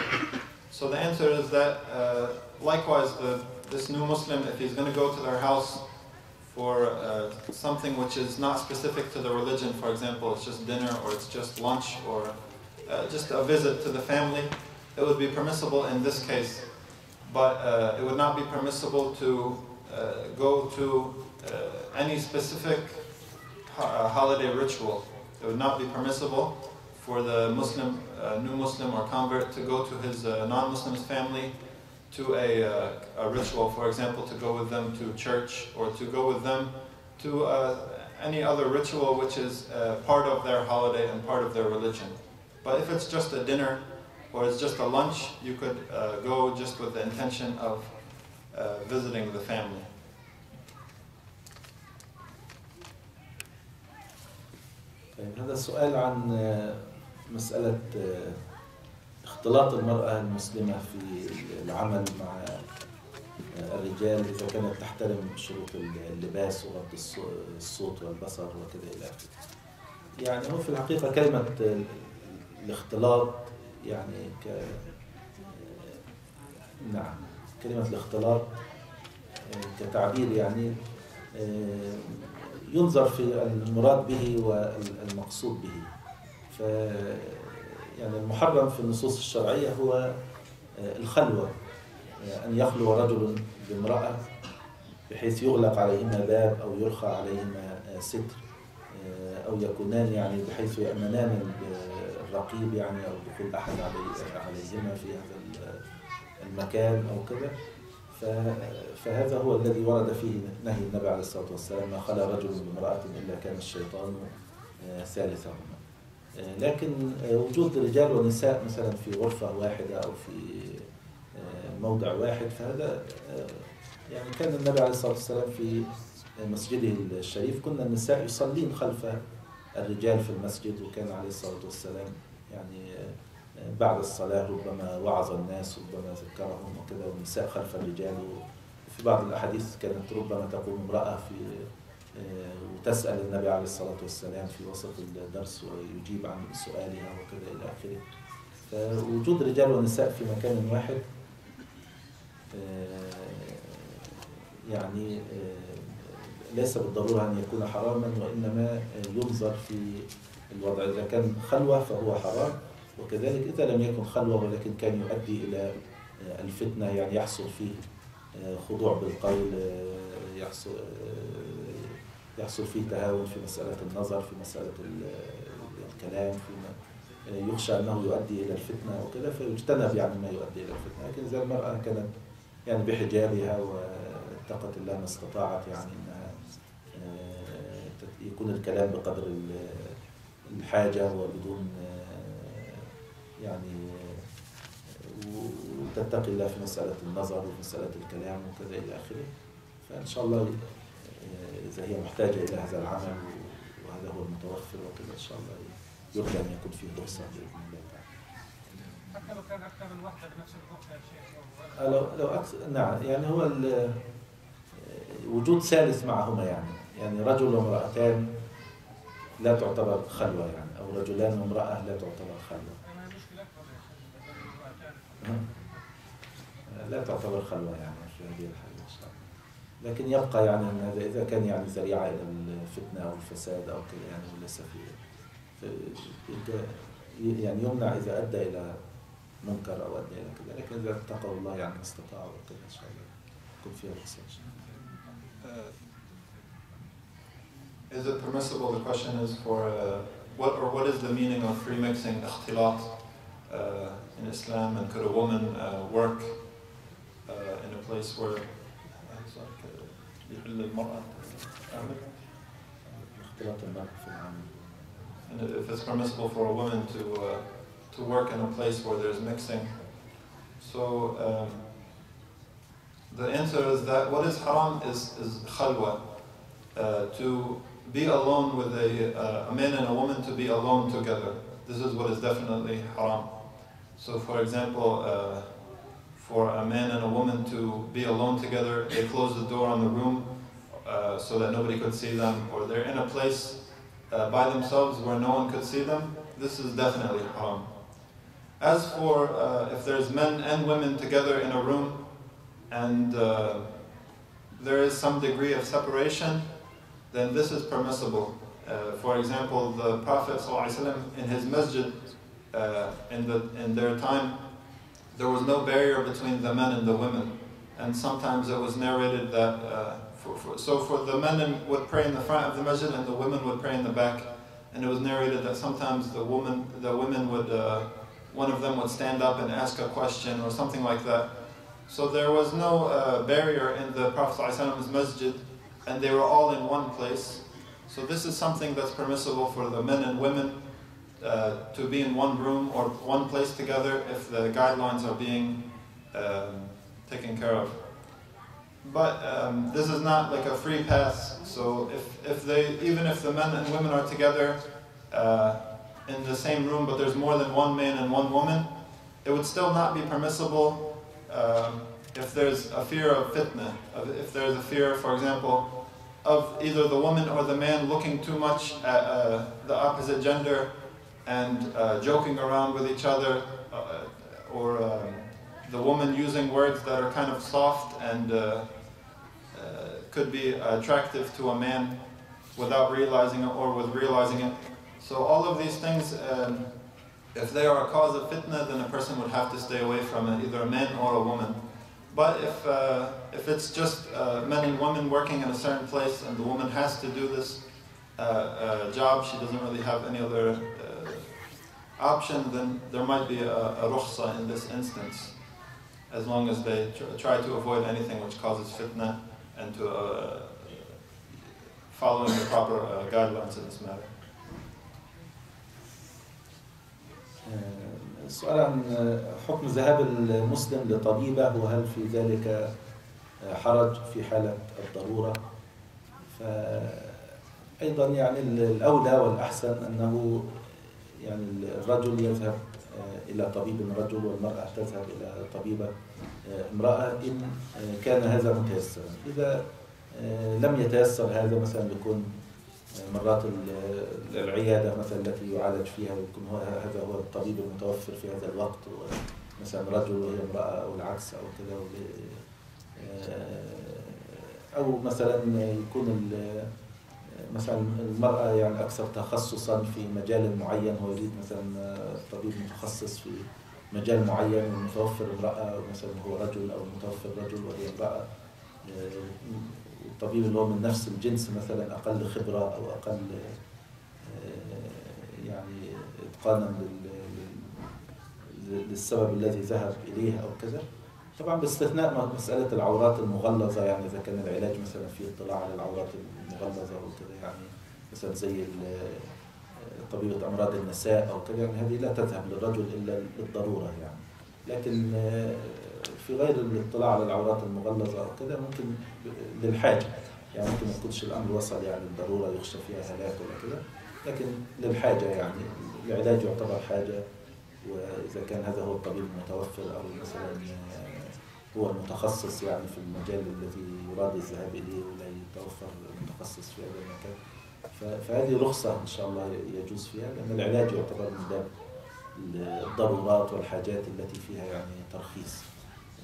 So the answer is that uh, likewise, the, this new Muslim, if he's going to go to their house for uh, something which is not specific to the religion, for example, it's just dinner or it's just lunch or uh, just a visit to the family, it would be permissible in this case. But uh, it would not be permissible to go to any specific uh, holiday ritual. It would not be permissible for the Muslim, uh, new Muslim or convert to go to his uh, non-Muslim's family to a, uh, a ritual, for example, to go with them to church or to go with them to uh, any other ritual which is uh, part of their holiday and part of their religion. But if it's just a dinner or it's just a lunch, you could uh, go just with the intention of uh, visiting the family. هذا السؤال عن آه، مسألة آه، اختلاط المرأة المسلمة في العمل مع آه، الرجال إذا كانت تحترم شروط اللباس وغض الص- الصوت والبصر وكذا إلى آخره. يعني هو في الحقيقة كلمة ال- الاختلاط يعني ك نعم كلمة الاختلاط كتعبير يعني ينظر في المراد به والمقصود به. ف يعني المحرم في النصوص الشرعية هو آه، الخلوة آه، أن يخلو رجل بامرأة بحيث يغلق عليهما باب أو يرخى عليهما آه، ستر أو يكونان يعني بحيث يأمنان الرقيب يعني أو دخول أحد علي- عليهما في هذا ال- المكان أو كذا. فهذا هو الذي ورد فيه نهي النبي عليه الصلاة والسلام ما خلا رجل بامرأة إلا كان الشيطان آه، ثالثهما. آه، لكن آه، وجود رجال ونساء مثلا في غرفة واحدة أو في موضع واحد فهذا يعني كان النبي عليه الصلاة والسلام في مسجده الشريف. كنا النساء يصلين خلف الرجال في المسجد وكان عليه الصلاة والسلام يعني بعد الصلاة ربما وعظ الناس ربما ذكرهم وكذا والنساء خلف الرجال. وفي بعض الأحاديث كانت ربما تقوم امرأة في آه، وتسأل النبي عليه الصلاة والسلام في وسط الدرس ويجيب عن سؤالها وكذا إلى آخره. فوجود رجال ونساء في مكان واحد آه، يعني آه، ليس بالضرورة أن يكون حراما وإنما ينظر في الوضع. إذا كان خلوة فهو حرام. وكذلك إذا لم يكن خلوة ولكن كان يؤدي إلى آه، الفتنة يعني يحصل فيه آه، خضوع بالقول آه، يحصل يحصل فيه تهاون في مسألة النظر في مسألة ال- الكلام في يخشى أنه يؤدي إلى الفتنة وكذا فيجتنب يعني ما يؤدي إلى الفتنة. لكن إذا المرأة كانت يعني بحجابها واتقت الله ما استطاعت يعني أنها يكون الكلام بقدر ال- الحاجة وبدون يعني وتتقي الله في مسألة النظر وفي مسألة الكلام وكذا إلى آخره. فإن شاء الله إذا هي محتاجة إلى هذا العمل وهذا هو المتوفر وكذا إن شاء الله يرجى أن يكون فيه رخصة بإذن الله تعالى. حتى لو كان أكثر من واحدة بنفس الغرفه يا شيخ لو لو أكثر نعم يعني هو وجود ثالث معهما يعني. يعني رجل وامرأتان لا تعتبر خلوة يعني أو رجلان وامرأة لا تعتبر خلوة ما هي مشكله اكبر يا شيخ بدل المرأتان. لا تعتبر خلوة يعني في هذه الحالة لكن يبقى يعني أن هذا إذا كان يعني ذريعة إلى الفتنة أو الفساد أو كذا يعني وليس في يعني يمنع إذا أدى إلى منكر أو أدى إلى كذا. لكن إذا اتقوا الله يعني استطاعوا وكذا إن شاء الله يكون فيها رخصة إن شاء الله is it permissible, the question is for, uh, what or what is the meaning of free mixing, اختلاط, uh, in Islam, and could a woman uh, work uh, in a place where it's like uh, and if it's permissible for a woman to uh, to work in a place where there's mixing. So um, the answer is that what is haram is is khalwa, uh, to be alone with a, uh, a man and a woman to be alone together. This is what is definitely haram. So for example, uh, for a man and a woman to be alone together, they close the door on the room uh, so that nobody could see them, or they're in a place uh, by themselves where no one could see them, this is definitely haram. As for uh, if there's men and women together in a room and uh, there is some degree of separation, then this is permissible. Uh, for example, the Prophet ﷺ in his masjid, uh, in, the, in their time, there was no barrier between the men and the women. And sometimes it was narrated that, uh, for, for, so for the men would pray in the front of the masjid and the women would pray in the back. And it was narrated that sometimes the woman, the women would, uh, one of them would stand up and ask a question or something like that. So there was no uh, barrier in the Prophet ﷺ's masjid, and they were all in one place. So this is something that's permissible for the men and women uh, to be in one room or one place together if the guidelines are being um, taken care of. But um, this is not like a free pass. So if, if they, even if the men and women are together uh, in the same room, but there's more than one man and one woman, it would still not be permissible um, if there's a fear of fitna, if there's a fear, for example, of either the woman or the man looking too much at uh, the opposite gender and uh, joking around with each other, uh, or um, the woman using words that are kind of soft and uh, uh, could be attractive to a man without realizing it or with realizing it. So all of these things, um, if they are a cause of fitna, then a person would have to stay away from it, either a man or a woman. But if, uh, if it's just uh, men and women working in a certain place and the woman has to do this uh, uh, job, she doesn't really have any other uh, option, then there might be a, a rukhsa in this instance, as long as they tr- try to avoid anything which causes fitna and to uh, following the proper uh, guidelines in this matter. آه، السؤال عن آه، حكم ذهاب المسلم لطبيبة وهل في ذلك آه، حرج في حالة الضرورة فأيضا يعني الأولى والأحسن أنه يعني الرجل يذهب آه، إلى طبيب رجل والمرأة تذهب إلى طبيبة آه، امرأة إن آه، كان هذا متيسرا. إذا لم يتيسر هذا مثلا يكون مرات ال- العيادة مثلا التي يعالج فيها ويكون هو هذا هو الطبيب المتوفر في هذا الوقت مثلا رجل وهي امرأة أو العكس أو كذا أو مثلا يكون مثلا المرأة يعني أكثر تخصصا في مجال معين هو يريد مثلا طبيب متخصص في مجال معين المتوفر امرأة مثلا هو رجل أو المتوفر رجل وهي امرأة آه، الطبيب اللي هو من نفس الجنس مثلا أقل خبرة أو أقل آه، يعني إتقانا لل- لل- للسبب الذي ذهب إليه أو كذا. طبعا باستثناء مسألة العورات المغلظة يعني إذا كان العلاج مثلا فيه اطلاع على العورات المغلظة. وكذا يعني مثلا زي طبيبة أمراض النساء أو كذا يعني هذه لا تذهب للرجل إلا للضرورة يعني. لكن آه، في غير الاطلاع على العورات المغلظة أو كذا ممكن للحاجة يعني ممكن ما يكونش الأمر وصل يعني الضرورة يخشى فيها هلاك ولا كذا لكن للحاجة يعني العلاج يعتبر حاجة وإذا كان هذا هو الطبيب المتوفر أو مثلا آه، هو المتخصص يعني في المجال الذي يراد الذهاب إليه ولا يتوفر متخصص في هذا المكان فهذه رخصة إن شاء الله يجوز فيها لأن العلاج يعتبر من باب الضرورات والحاجات التي فيها يعني ترخيص.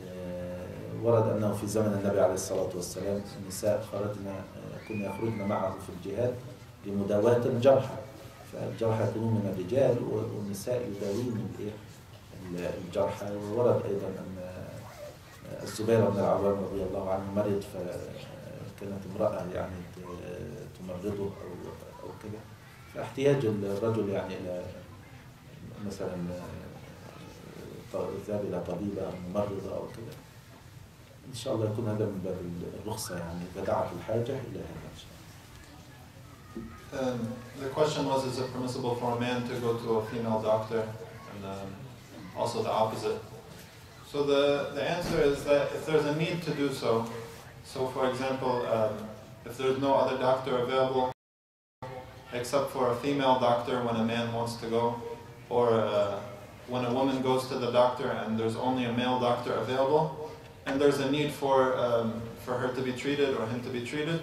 آه، ورد أنه في زمن النبي عليه الصلاة والسلام النساء خرجنا آه، كنا يخرجن معه في الجهاد لمداواة الجرحى فالجرحى يكونون من الرجال والنساء يداوين؟ الجرحى. وورد أيضا أن آه، الزبير بن العوام رضي الله عنه مرض فكانت امرأة يعني تمرضه أو أو كده فاحتياج الرجل يعني إلى مثلا آه، الذهاب إلى طبيبة أو ممرضة أو كده إن شاء الله يكون هذا من باب الرخصة يعني إذا دعت الحاجة إلى هذا إن شاء الله Um, the question was, is it permissible for a man to go to a female doctor, and um, also the opposite? So the, the answer is that if there's a need to do so, so for example, um, if there's no other doctor available, except for a female doctor when a man wants to go, or uh, when a woman goes to the doctor and there's only a male doctor available, and there's a need for, um, for her to be treated or him to be treated,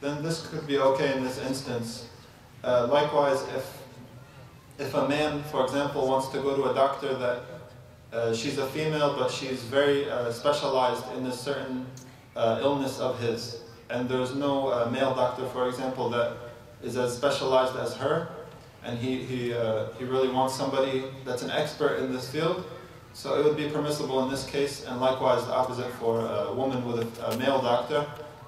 then this could be okay in this instance. Uh, likewise, if if a man, for example, wants to go to a doctor that uh, she's a female, but she's very uh, specialized in a certain uh, illness of his, and there's no uh, male doctor, for example, that is as specialized as her, and he, he, uh, he really wants somebody that's an expert in this field, so it would be permissible in this case, and likewise the opposite for a woman with a, a male doctor.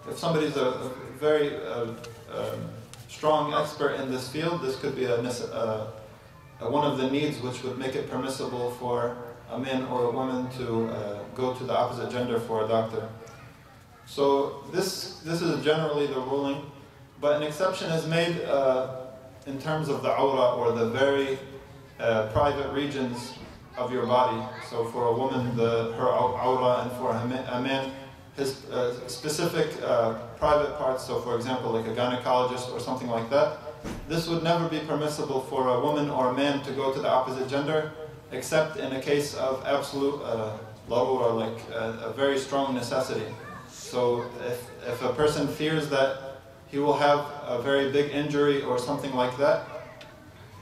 If somebody's a, a very uh, um, strong expert in this field, this could be a, uh, one of the needs which would make it permissible for a man or a woman to uh, go to the opposite gender for a doctor. So this this is generally the ruling, but an exception is made uh, in terms of the aura or the very uh, private regions of your body. So for a woman, the her au- aura, and for a man, his uh, specific uh, private parts. So for example, like a gynecologist or something like that. This would never be permissible for a woman or a man to go to the opposite gender, except in a case of absolute uh, or like a, a very strong necessity. So if, if a person fears that he will have a very big injury or something like that,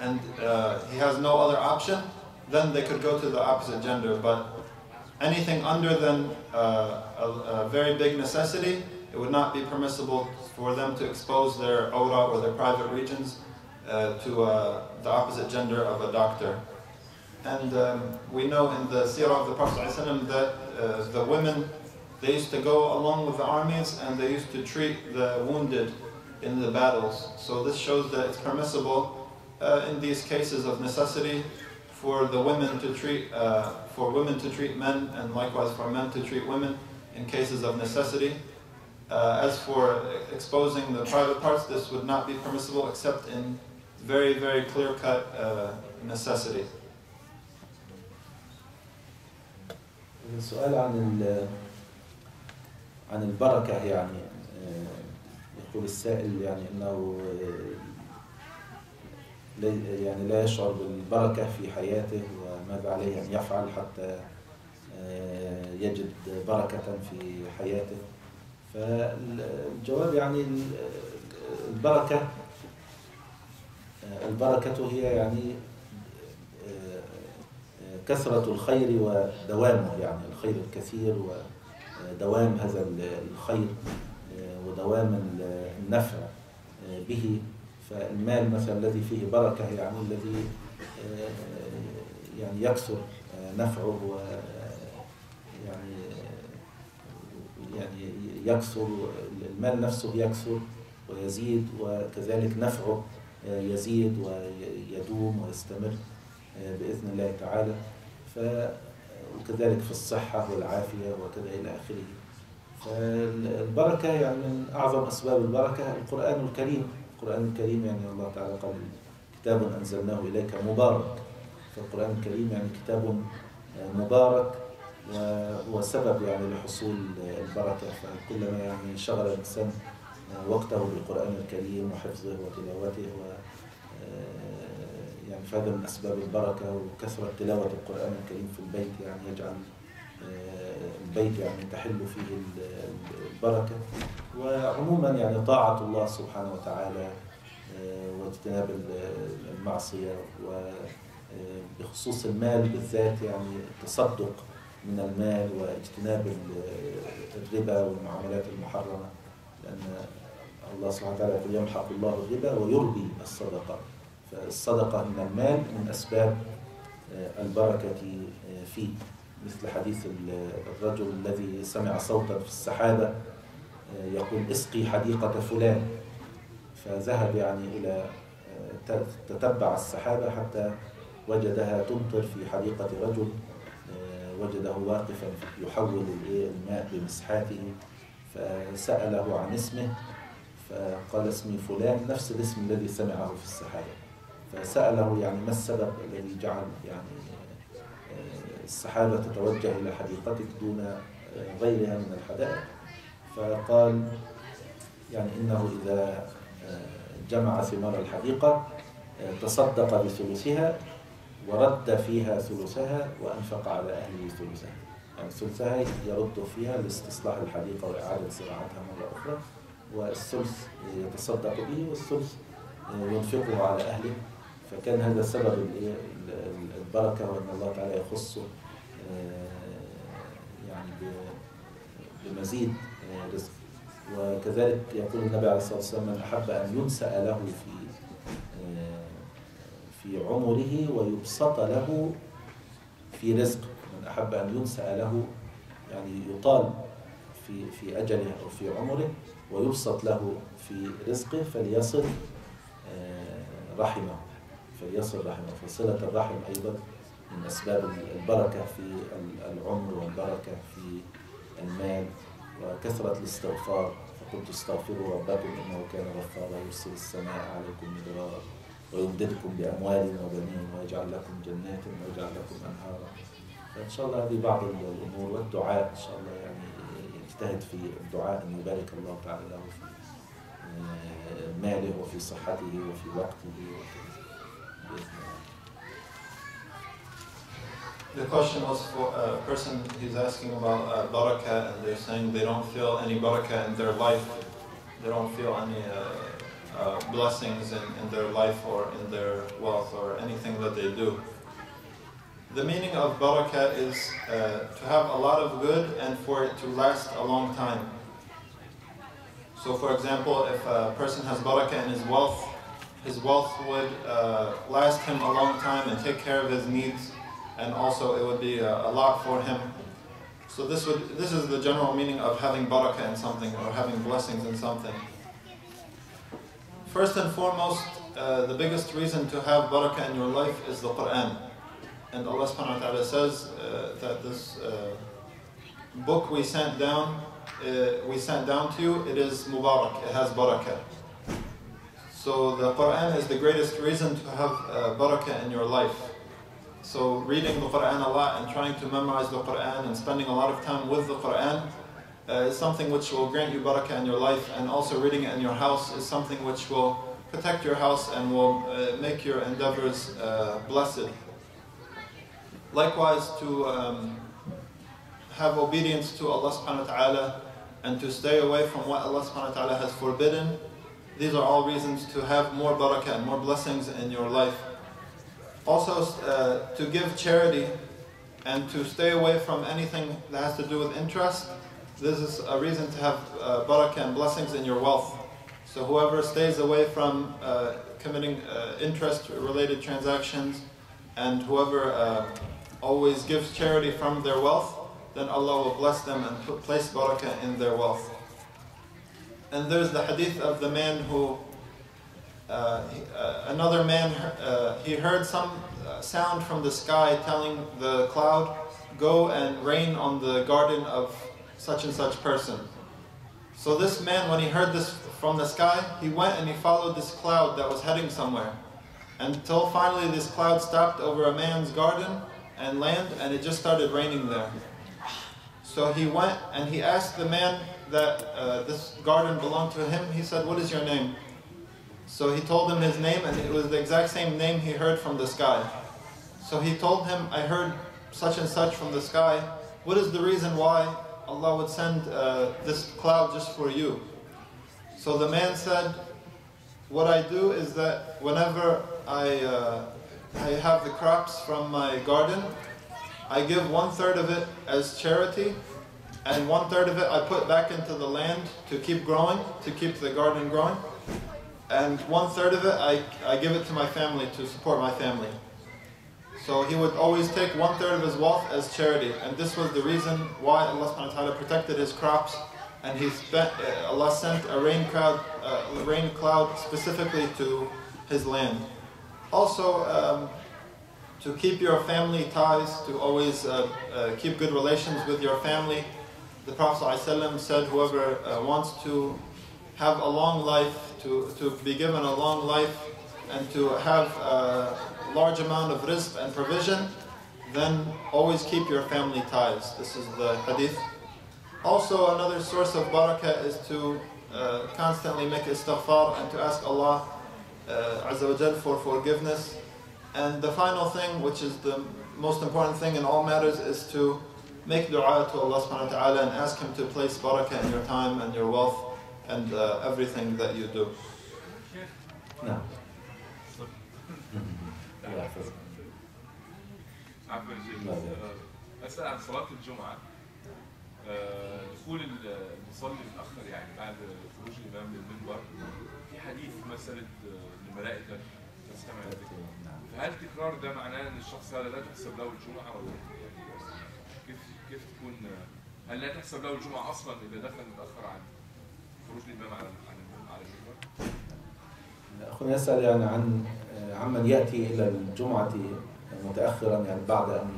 and uh, he has no other option, then they could go to the opposite gender. But anything under than uh, a, a very big necessity, it would not be permissible for them to expose their aura or their private regions uh, to uh, the opposite gender of a doctor. And um, we know in the seerah of the Prophet ﷺ that uh, the women, they used to go along with the armies and they used to treat the wounded in the battles. So this shows that it's permissible uh, in these cases of necessity for the women to treat, uh, for women to treat men and likewise for men to treat women in cases of necessity. Uh, as for exposing the private parts, this would not be permissible except in very, very clear-cut uh, necessity. سؤال عن ال- عن البركة يعني آه، يقول السائل يعني أنه آه، يعني لا يشعر بالبركة في حياته وماذا عليه أن يفعل حتى آه، يجد بركة في حياته. فالجواب يعني ال- البركة البركة هي يعني كثرة الخير ودوامه يعني الخير الكثير ودوام هذا الخير ودوام النفع به. فالمال مثلا الذي فيه بركة يعني الذي يعني يكثر نفعه يعني يعني يكثر المال نفسه يكثر ويزيد وكذلك نفعه يزيد ويدوم ويستمر بإذن الله تعالى. ف وكذلك في الصحة والعافية وكذا إلى آخره. فالبركة يعني من أعظم أسباب البركة القرآن الكريم. القرآن الكريم يعني الله تعالى قال كتاب أنزلناه إليك مبارك. فالقرآن الكريم يعني كتاب مبارك وهو سبب يعني لحصول البركة. فكلما يعني شغل الإنسان وقته بالقرآن الكريم وحفظه وتلاوته و يعني فهذا من أسباب البركة وكثرة تلاوة القرآن الكريم في البيت يعني يجعل البيت يعني تحل فيه البركة. وعموما يعني طاعة الله سبحانه وتعالى واجتناب المعصية وبخصوص المال بالذات يعني التصدق من المال واجتناب الربا والمعاملات المحرمة. لأن الله سبحانه وتعالى يقول يمحق الله الربا ويربي الصدقة. فالصدقة من المال من أسباب البركة فيه. مثل حديث الرجل الذي سمع صوتا في السحابة يقول اسقي حديقة فلان. فذهب يعني إلى تتبع السحابة حتى وجدها تمطر في حديقة رجل وجده واقفا يحول الماء بمسحاته فسأله عن اسمه فقال اسمي فلان. نفس الاسم الذي سمعه في السحابة. فسأله يعني ما السبب الذي جعل يعني السحابة تتوجه إلى حديقتك دون غيرها من الحدائق؟ فقال يعني إنه إذا جمع ثمار الحديقة تصدق بثلثها ورد فيها ثلثها وأنفق على أهله ثلثها. يعني ثلثها يرد فيها لاستصلاح الحديقة وإعادة زراعتها مرة أخرى والثلث يتصدق به والثلث ينفقه على أهله. فكان هذا سبب البركة وأن الله تعالى يخصه آه، يعني بمزيد آه، رزق. وكذلك يقول النبي عليه الصلاة والسلام من أحب أن ينسأ له في آه، في عمره ويبسط له في رزقه من أحب أن ينسأ له يعني يطال في في أجله أو في عمره ويبسط له في رزقه فليصل رحمه. فليصل رحمه فصلة الرحم أيضا من أسباب البركة في ال- العمر والبركة في المال وكثرة الاستغفار فقلت استغفروا ربكم إنه كان غفارا يرسل السماء عليكم مدرارا ويمددكم بأموال وبنين ويجعل لكم جنات ويجعل لكم أنهارا فإن شاء الله هذه بعض الأمور والدعاء إن شاء الله يعني يجتهد في الدعاء أن يبارك الله تعالى له في آه، ماله وفي صحته وفي وقته وفي. The question was for a person who's asking about uh, barakah, and they're saying they don't feel any barakah in their life. They don't feel any uh, uh, blessings in, in their life or in their wealth or anything that they do. The meaning of barakah is uh, to have a lot of good and for it to last a long time. So, for example, if a person has barakah in his wealth, his wealth would uh, last him a long time and take care of his needs and also it would be a, a lot for him. So this would this is the general meaning of having barakah in something or having blessings in something. First and foremost, uh, the biggest reason to have barakah in your life is the Quran. And Allah subhanahu wa ta'ala says uh, that this uh, book we sent down, uh, we sent down to you, it is mubarak, it has barakah. So the Quran is the greatest reason to have uh, barakah in your life. So reading the Quran a lot and trying to memorize the Quran and spending a lot of time with the Quran uh, is something which will grant you barakah in your life and also reading it in your house is something which will protect your house and will uh, make your endeavors uh, blessed. Likewise to um, have obedience to Allah subhanahu wa ta'ala and to stay away from what Allah subhanahu wa ta'ala has forbidden. These are all reasons to have more barakah and more blessings in your life. Also, uh, to give charity and to stay away from anything that has to do with interest. This is a reason to have uh, barakah and blessings in your wealth. So, whoever stays away from uh, committing uh, interest related transactions and whoever uh, always gives charity from their wealth, then Allah will bless them and put, place barakah in their wealth. And there's the hadith of the man who uh, he- uh, another man, uh, he heard some uh, sound from the sky telling the cloud, go and rain on the garden of such and such person. So this man, when he heard this from the sky, he went and he followed this cloud that was heading somewhere. Until finally this cloud stopped over a man's garden and land and it just started raining there. So he went and he asked the man that uh, this garden belonged to him. He said, What is your name? So he told him his name, and it was the exact same name he heard from the sky. So he told him, I heard such and such from the sky. What is the reason why Allah would send uh, this cloud just for you? So the man said, What I do is that whenever I, uh, I have the crops from my garden, I give one third of it as charity, and one third of it I put back into the land to keep growing, to keep the garden growing and one third of it I, I give it to my family to support my family. So he would always take one third of his wealth as charity, and this was the reason why Allah subhanahu wa ta'ala protected his crops, and he spent, uh, Allah sent a rain cloud, uh, rain cloud specifically to his land. Also, um, to keep your family ties, to always uh, uh, keep good relations with your family. The Prophet ﷺ said, whoever uh, wants to have a long life, to, to be given a long life, and to have a large amount of rizq and provision, then always keep your family ties. This is the hadith. Also, another source of barakah is to uh, constantly make istighfar and to ask Allah uh, Azza for forgiveness. And the final thing, which is the most important thing in all matters, is to make dua to Allah subhanahu wa ta'ala and ask Him to place barakah in your time and your wealth and uh, everything that you do. الله يحفظك عفوا اسال عن صلاه الجمعه دخول المصلي متاخر يعني بعد خروج الامام للمنبر في حديث مساله الملائكه تستمع الذكر فهل تكرار ده معناه إن الشخص هذا لا تحسب له الجمعة ولا كيف تكون هل لا تحسب له الجمعة أصلا إذا دخل متأخر عن خروج الإمام على على المنبر؟ أخونا يسأل يعني عن عمن يأتي إلى الجمعة متأخرا يعني بعد أن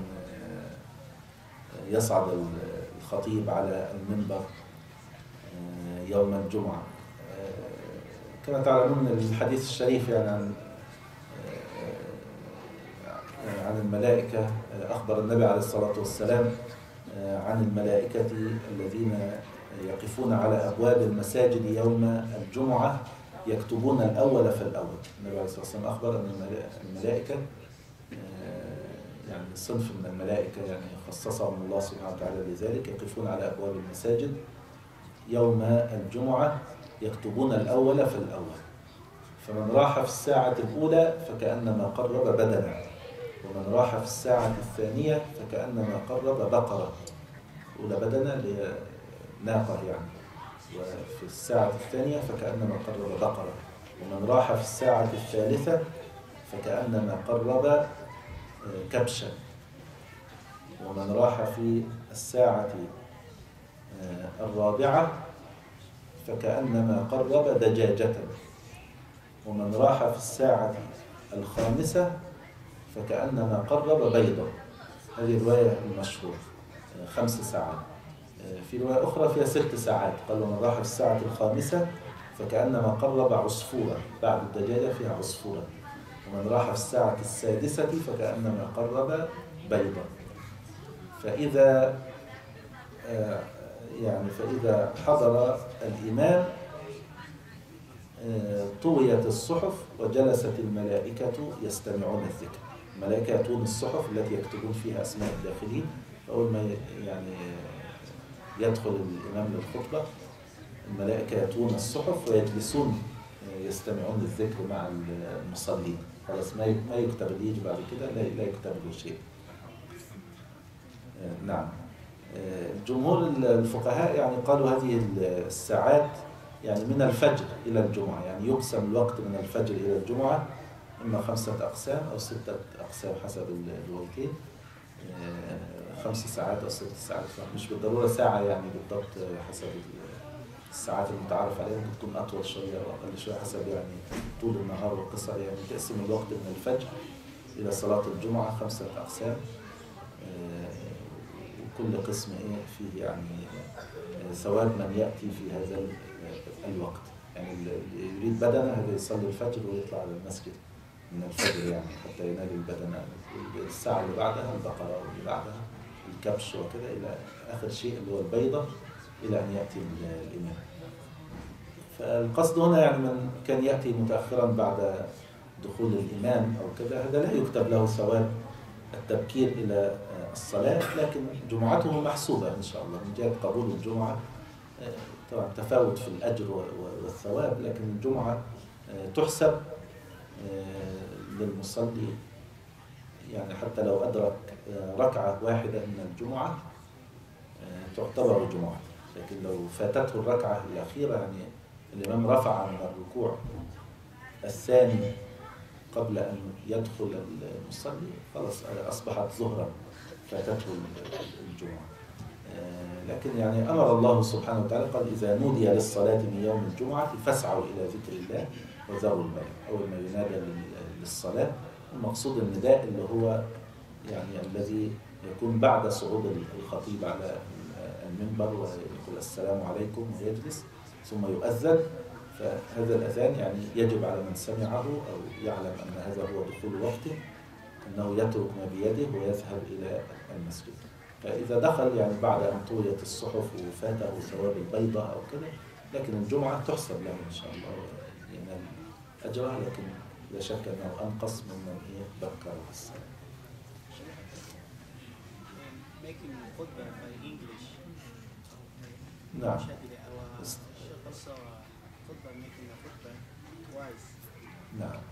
يصعد الخطيب على المنبر يوم الجمعة كما تعلمون الحديث الشريف يعني عن عن الملائكة أخبر النبي عليه الصلاة والسلام عن الملائكة الذين يقفون على أبواب المساجد يوم الجمعة يكتبون الأول فالأول النبي عليه الصلاة والسلام أخبر أن الملا- الملائكة آه، يعني صنف من الملائكة يعني خصصهم الله سبحانه وتعالى لذلك يقفون على أبواب المساجد يوم الجمعة يكتبون الأول فالأول فمن راح في الساعة الأولى فكأنما قرب بدنا. ومن راح في الساعة الثانية فكأنما قرب بقرة الأولى بدنا اللي هي ناقة يعني. وفي الساعة الثانية فكأنما قرب بقرة. ومن راح في الساعة الثالثة فكأنما قرب آه، كبشا. ومن راح في الساعة آه، الرابعة فكأنما قرب دجاجة. ومن راح في الساعة الخامسة فكأنما قرب بيضة. هذه الرواية المشهورة خمس ساعات. في رواية أخرى فيها ست ساعات. قال ومن راح في الساعة الخامسة فكأنما قرب عصفورة بعد الدجاجة فيها عصفورة ومن راح في الساعة السادسة فكأنما قرب بيضة. فإذا آه، يعني فإذا حضر الإمام آه، طويت الصحف وجلست الملائكة يستمعون الذكر. الملائكة يأتون الصحف التي يكتبون فيها أسماء الداخلين. فأول ما يعني يدخل الإمام للخطبة الملائكة يأتون الصحف ويجلسون يستمعون الذكر مع المصلين. خلاص ما ما يجي بعد كده لا لا يكتب له شيء. آه، نعم. آه، جمهور الفقهاء يعني قالوا هذه الساعات يعني من الفجر إلى الجمعة. يعني يقسم الوقت من الفجر إلى الجمعة. إما خمسة أقسام أو ستة أقسام حسب الروايتين آه، خمس ساعات أو ست ساعات. مش بالضرورة ساعة يعني بالضبط حسب الساعات المتعارف عليها. ممكن تكون أطول شوية أو أقل شوية حسب يعني طول النهار والقصر يعني تقسم الوقت من الفجر إلى صلاة الجمعة خمسة أقسام. آه، وكل قسم إيه فيه يعني آه، ثواب من يأتي في هذا ال- الوقت. يعني اللي يريد بدنة هذا يصلي الفجر ويطلع على المسجد. من الفجر يعني حتى ينال البدنة الساعة اللي بعدها البقرة واللي بعدها الكبش وكذا إلى آخر شيء اللي هو البيضة إلى أن يأتي ال- الإمام فالقصد هنا يعني من كان يأتي متأخرا بعد دخول الإمام أو كذا هذا لا يكتب له ثواب التبكير إلى الصلاة لكن جمعته محسوبة إن شاء الله. من جهة قبول الجمعة طبعا تفاوت في الأجر والثواب لكن الجمعة آه، تحسب آه، للمصلي يعني حتى لو أدرك آه، ركعة واحدة من الجمعة آه، تعتبر جمعة. لكن لو فاتته الركعة الأخيرة يعني الإمام رفع من الركوع الثاني قبل أن يدخل المصلي خلاص أصبحت ظهرا فاتته الجمعة. آه، لكن يعني أمر الله سبحانه وتعالى قال إذا نودي للصلاة من يوم الجمعة فاسعوا إلى ذكر الله وذروا البيع أول ما ينادى للصلاة المقصود النداء اللي هو يعني الذي يكون بعد صعود الخطيب على المنبر ويقول السلام عليكم ويجلس ثم يؤذن. فهذا الأذان يعني يجب على من سمعه أو يعلم أن هذا هو دخول وقته أنه يترك ما بيده ويذهب إلى المسجد. فإذا دخل يعني بعد أن طويت الصحف وفاته ثواب البيضة أو كذا لكن الجمعة تحسب له إن شاء الله ينال أجرها لكن لا شك أنه أنقص مما ذكر السلام نعم. نعم.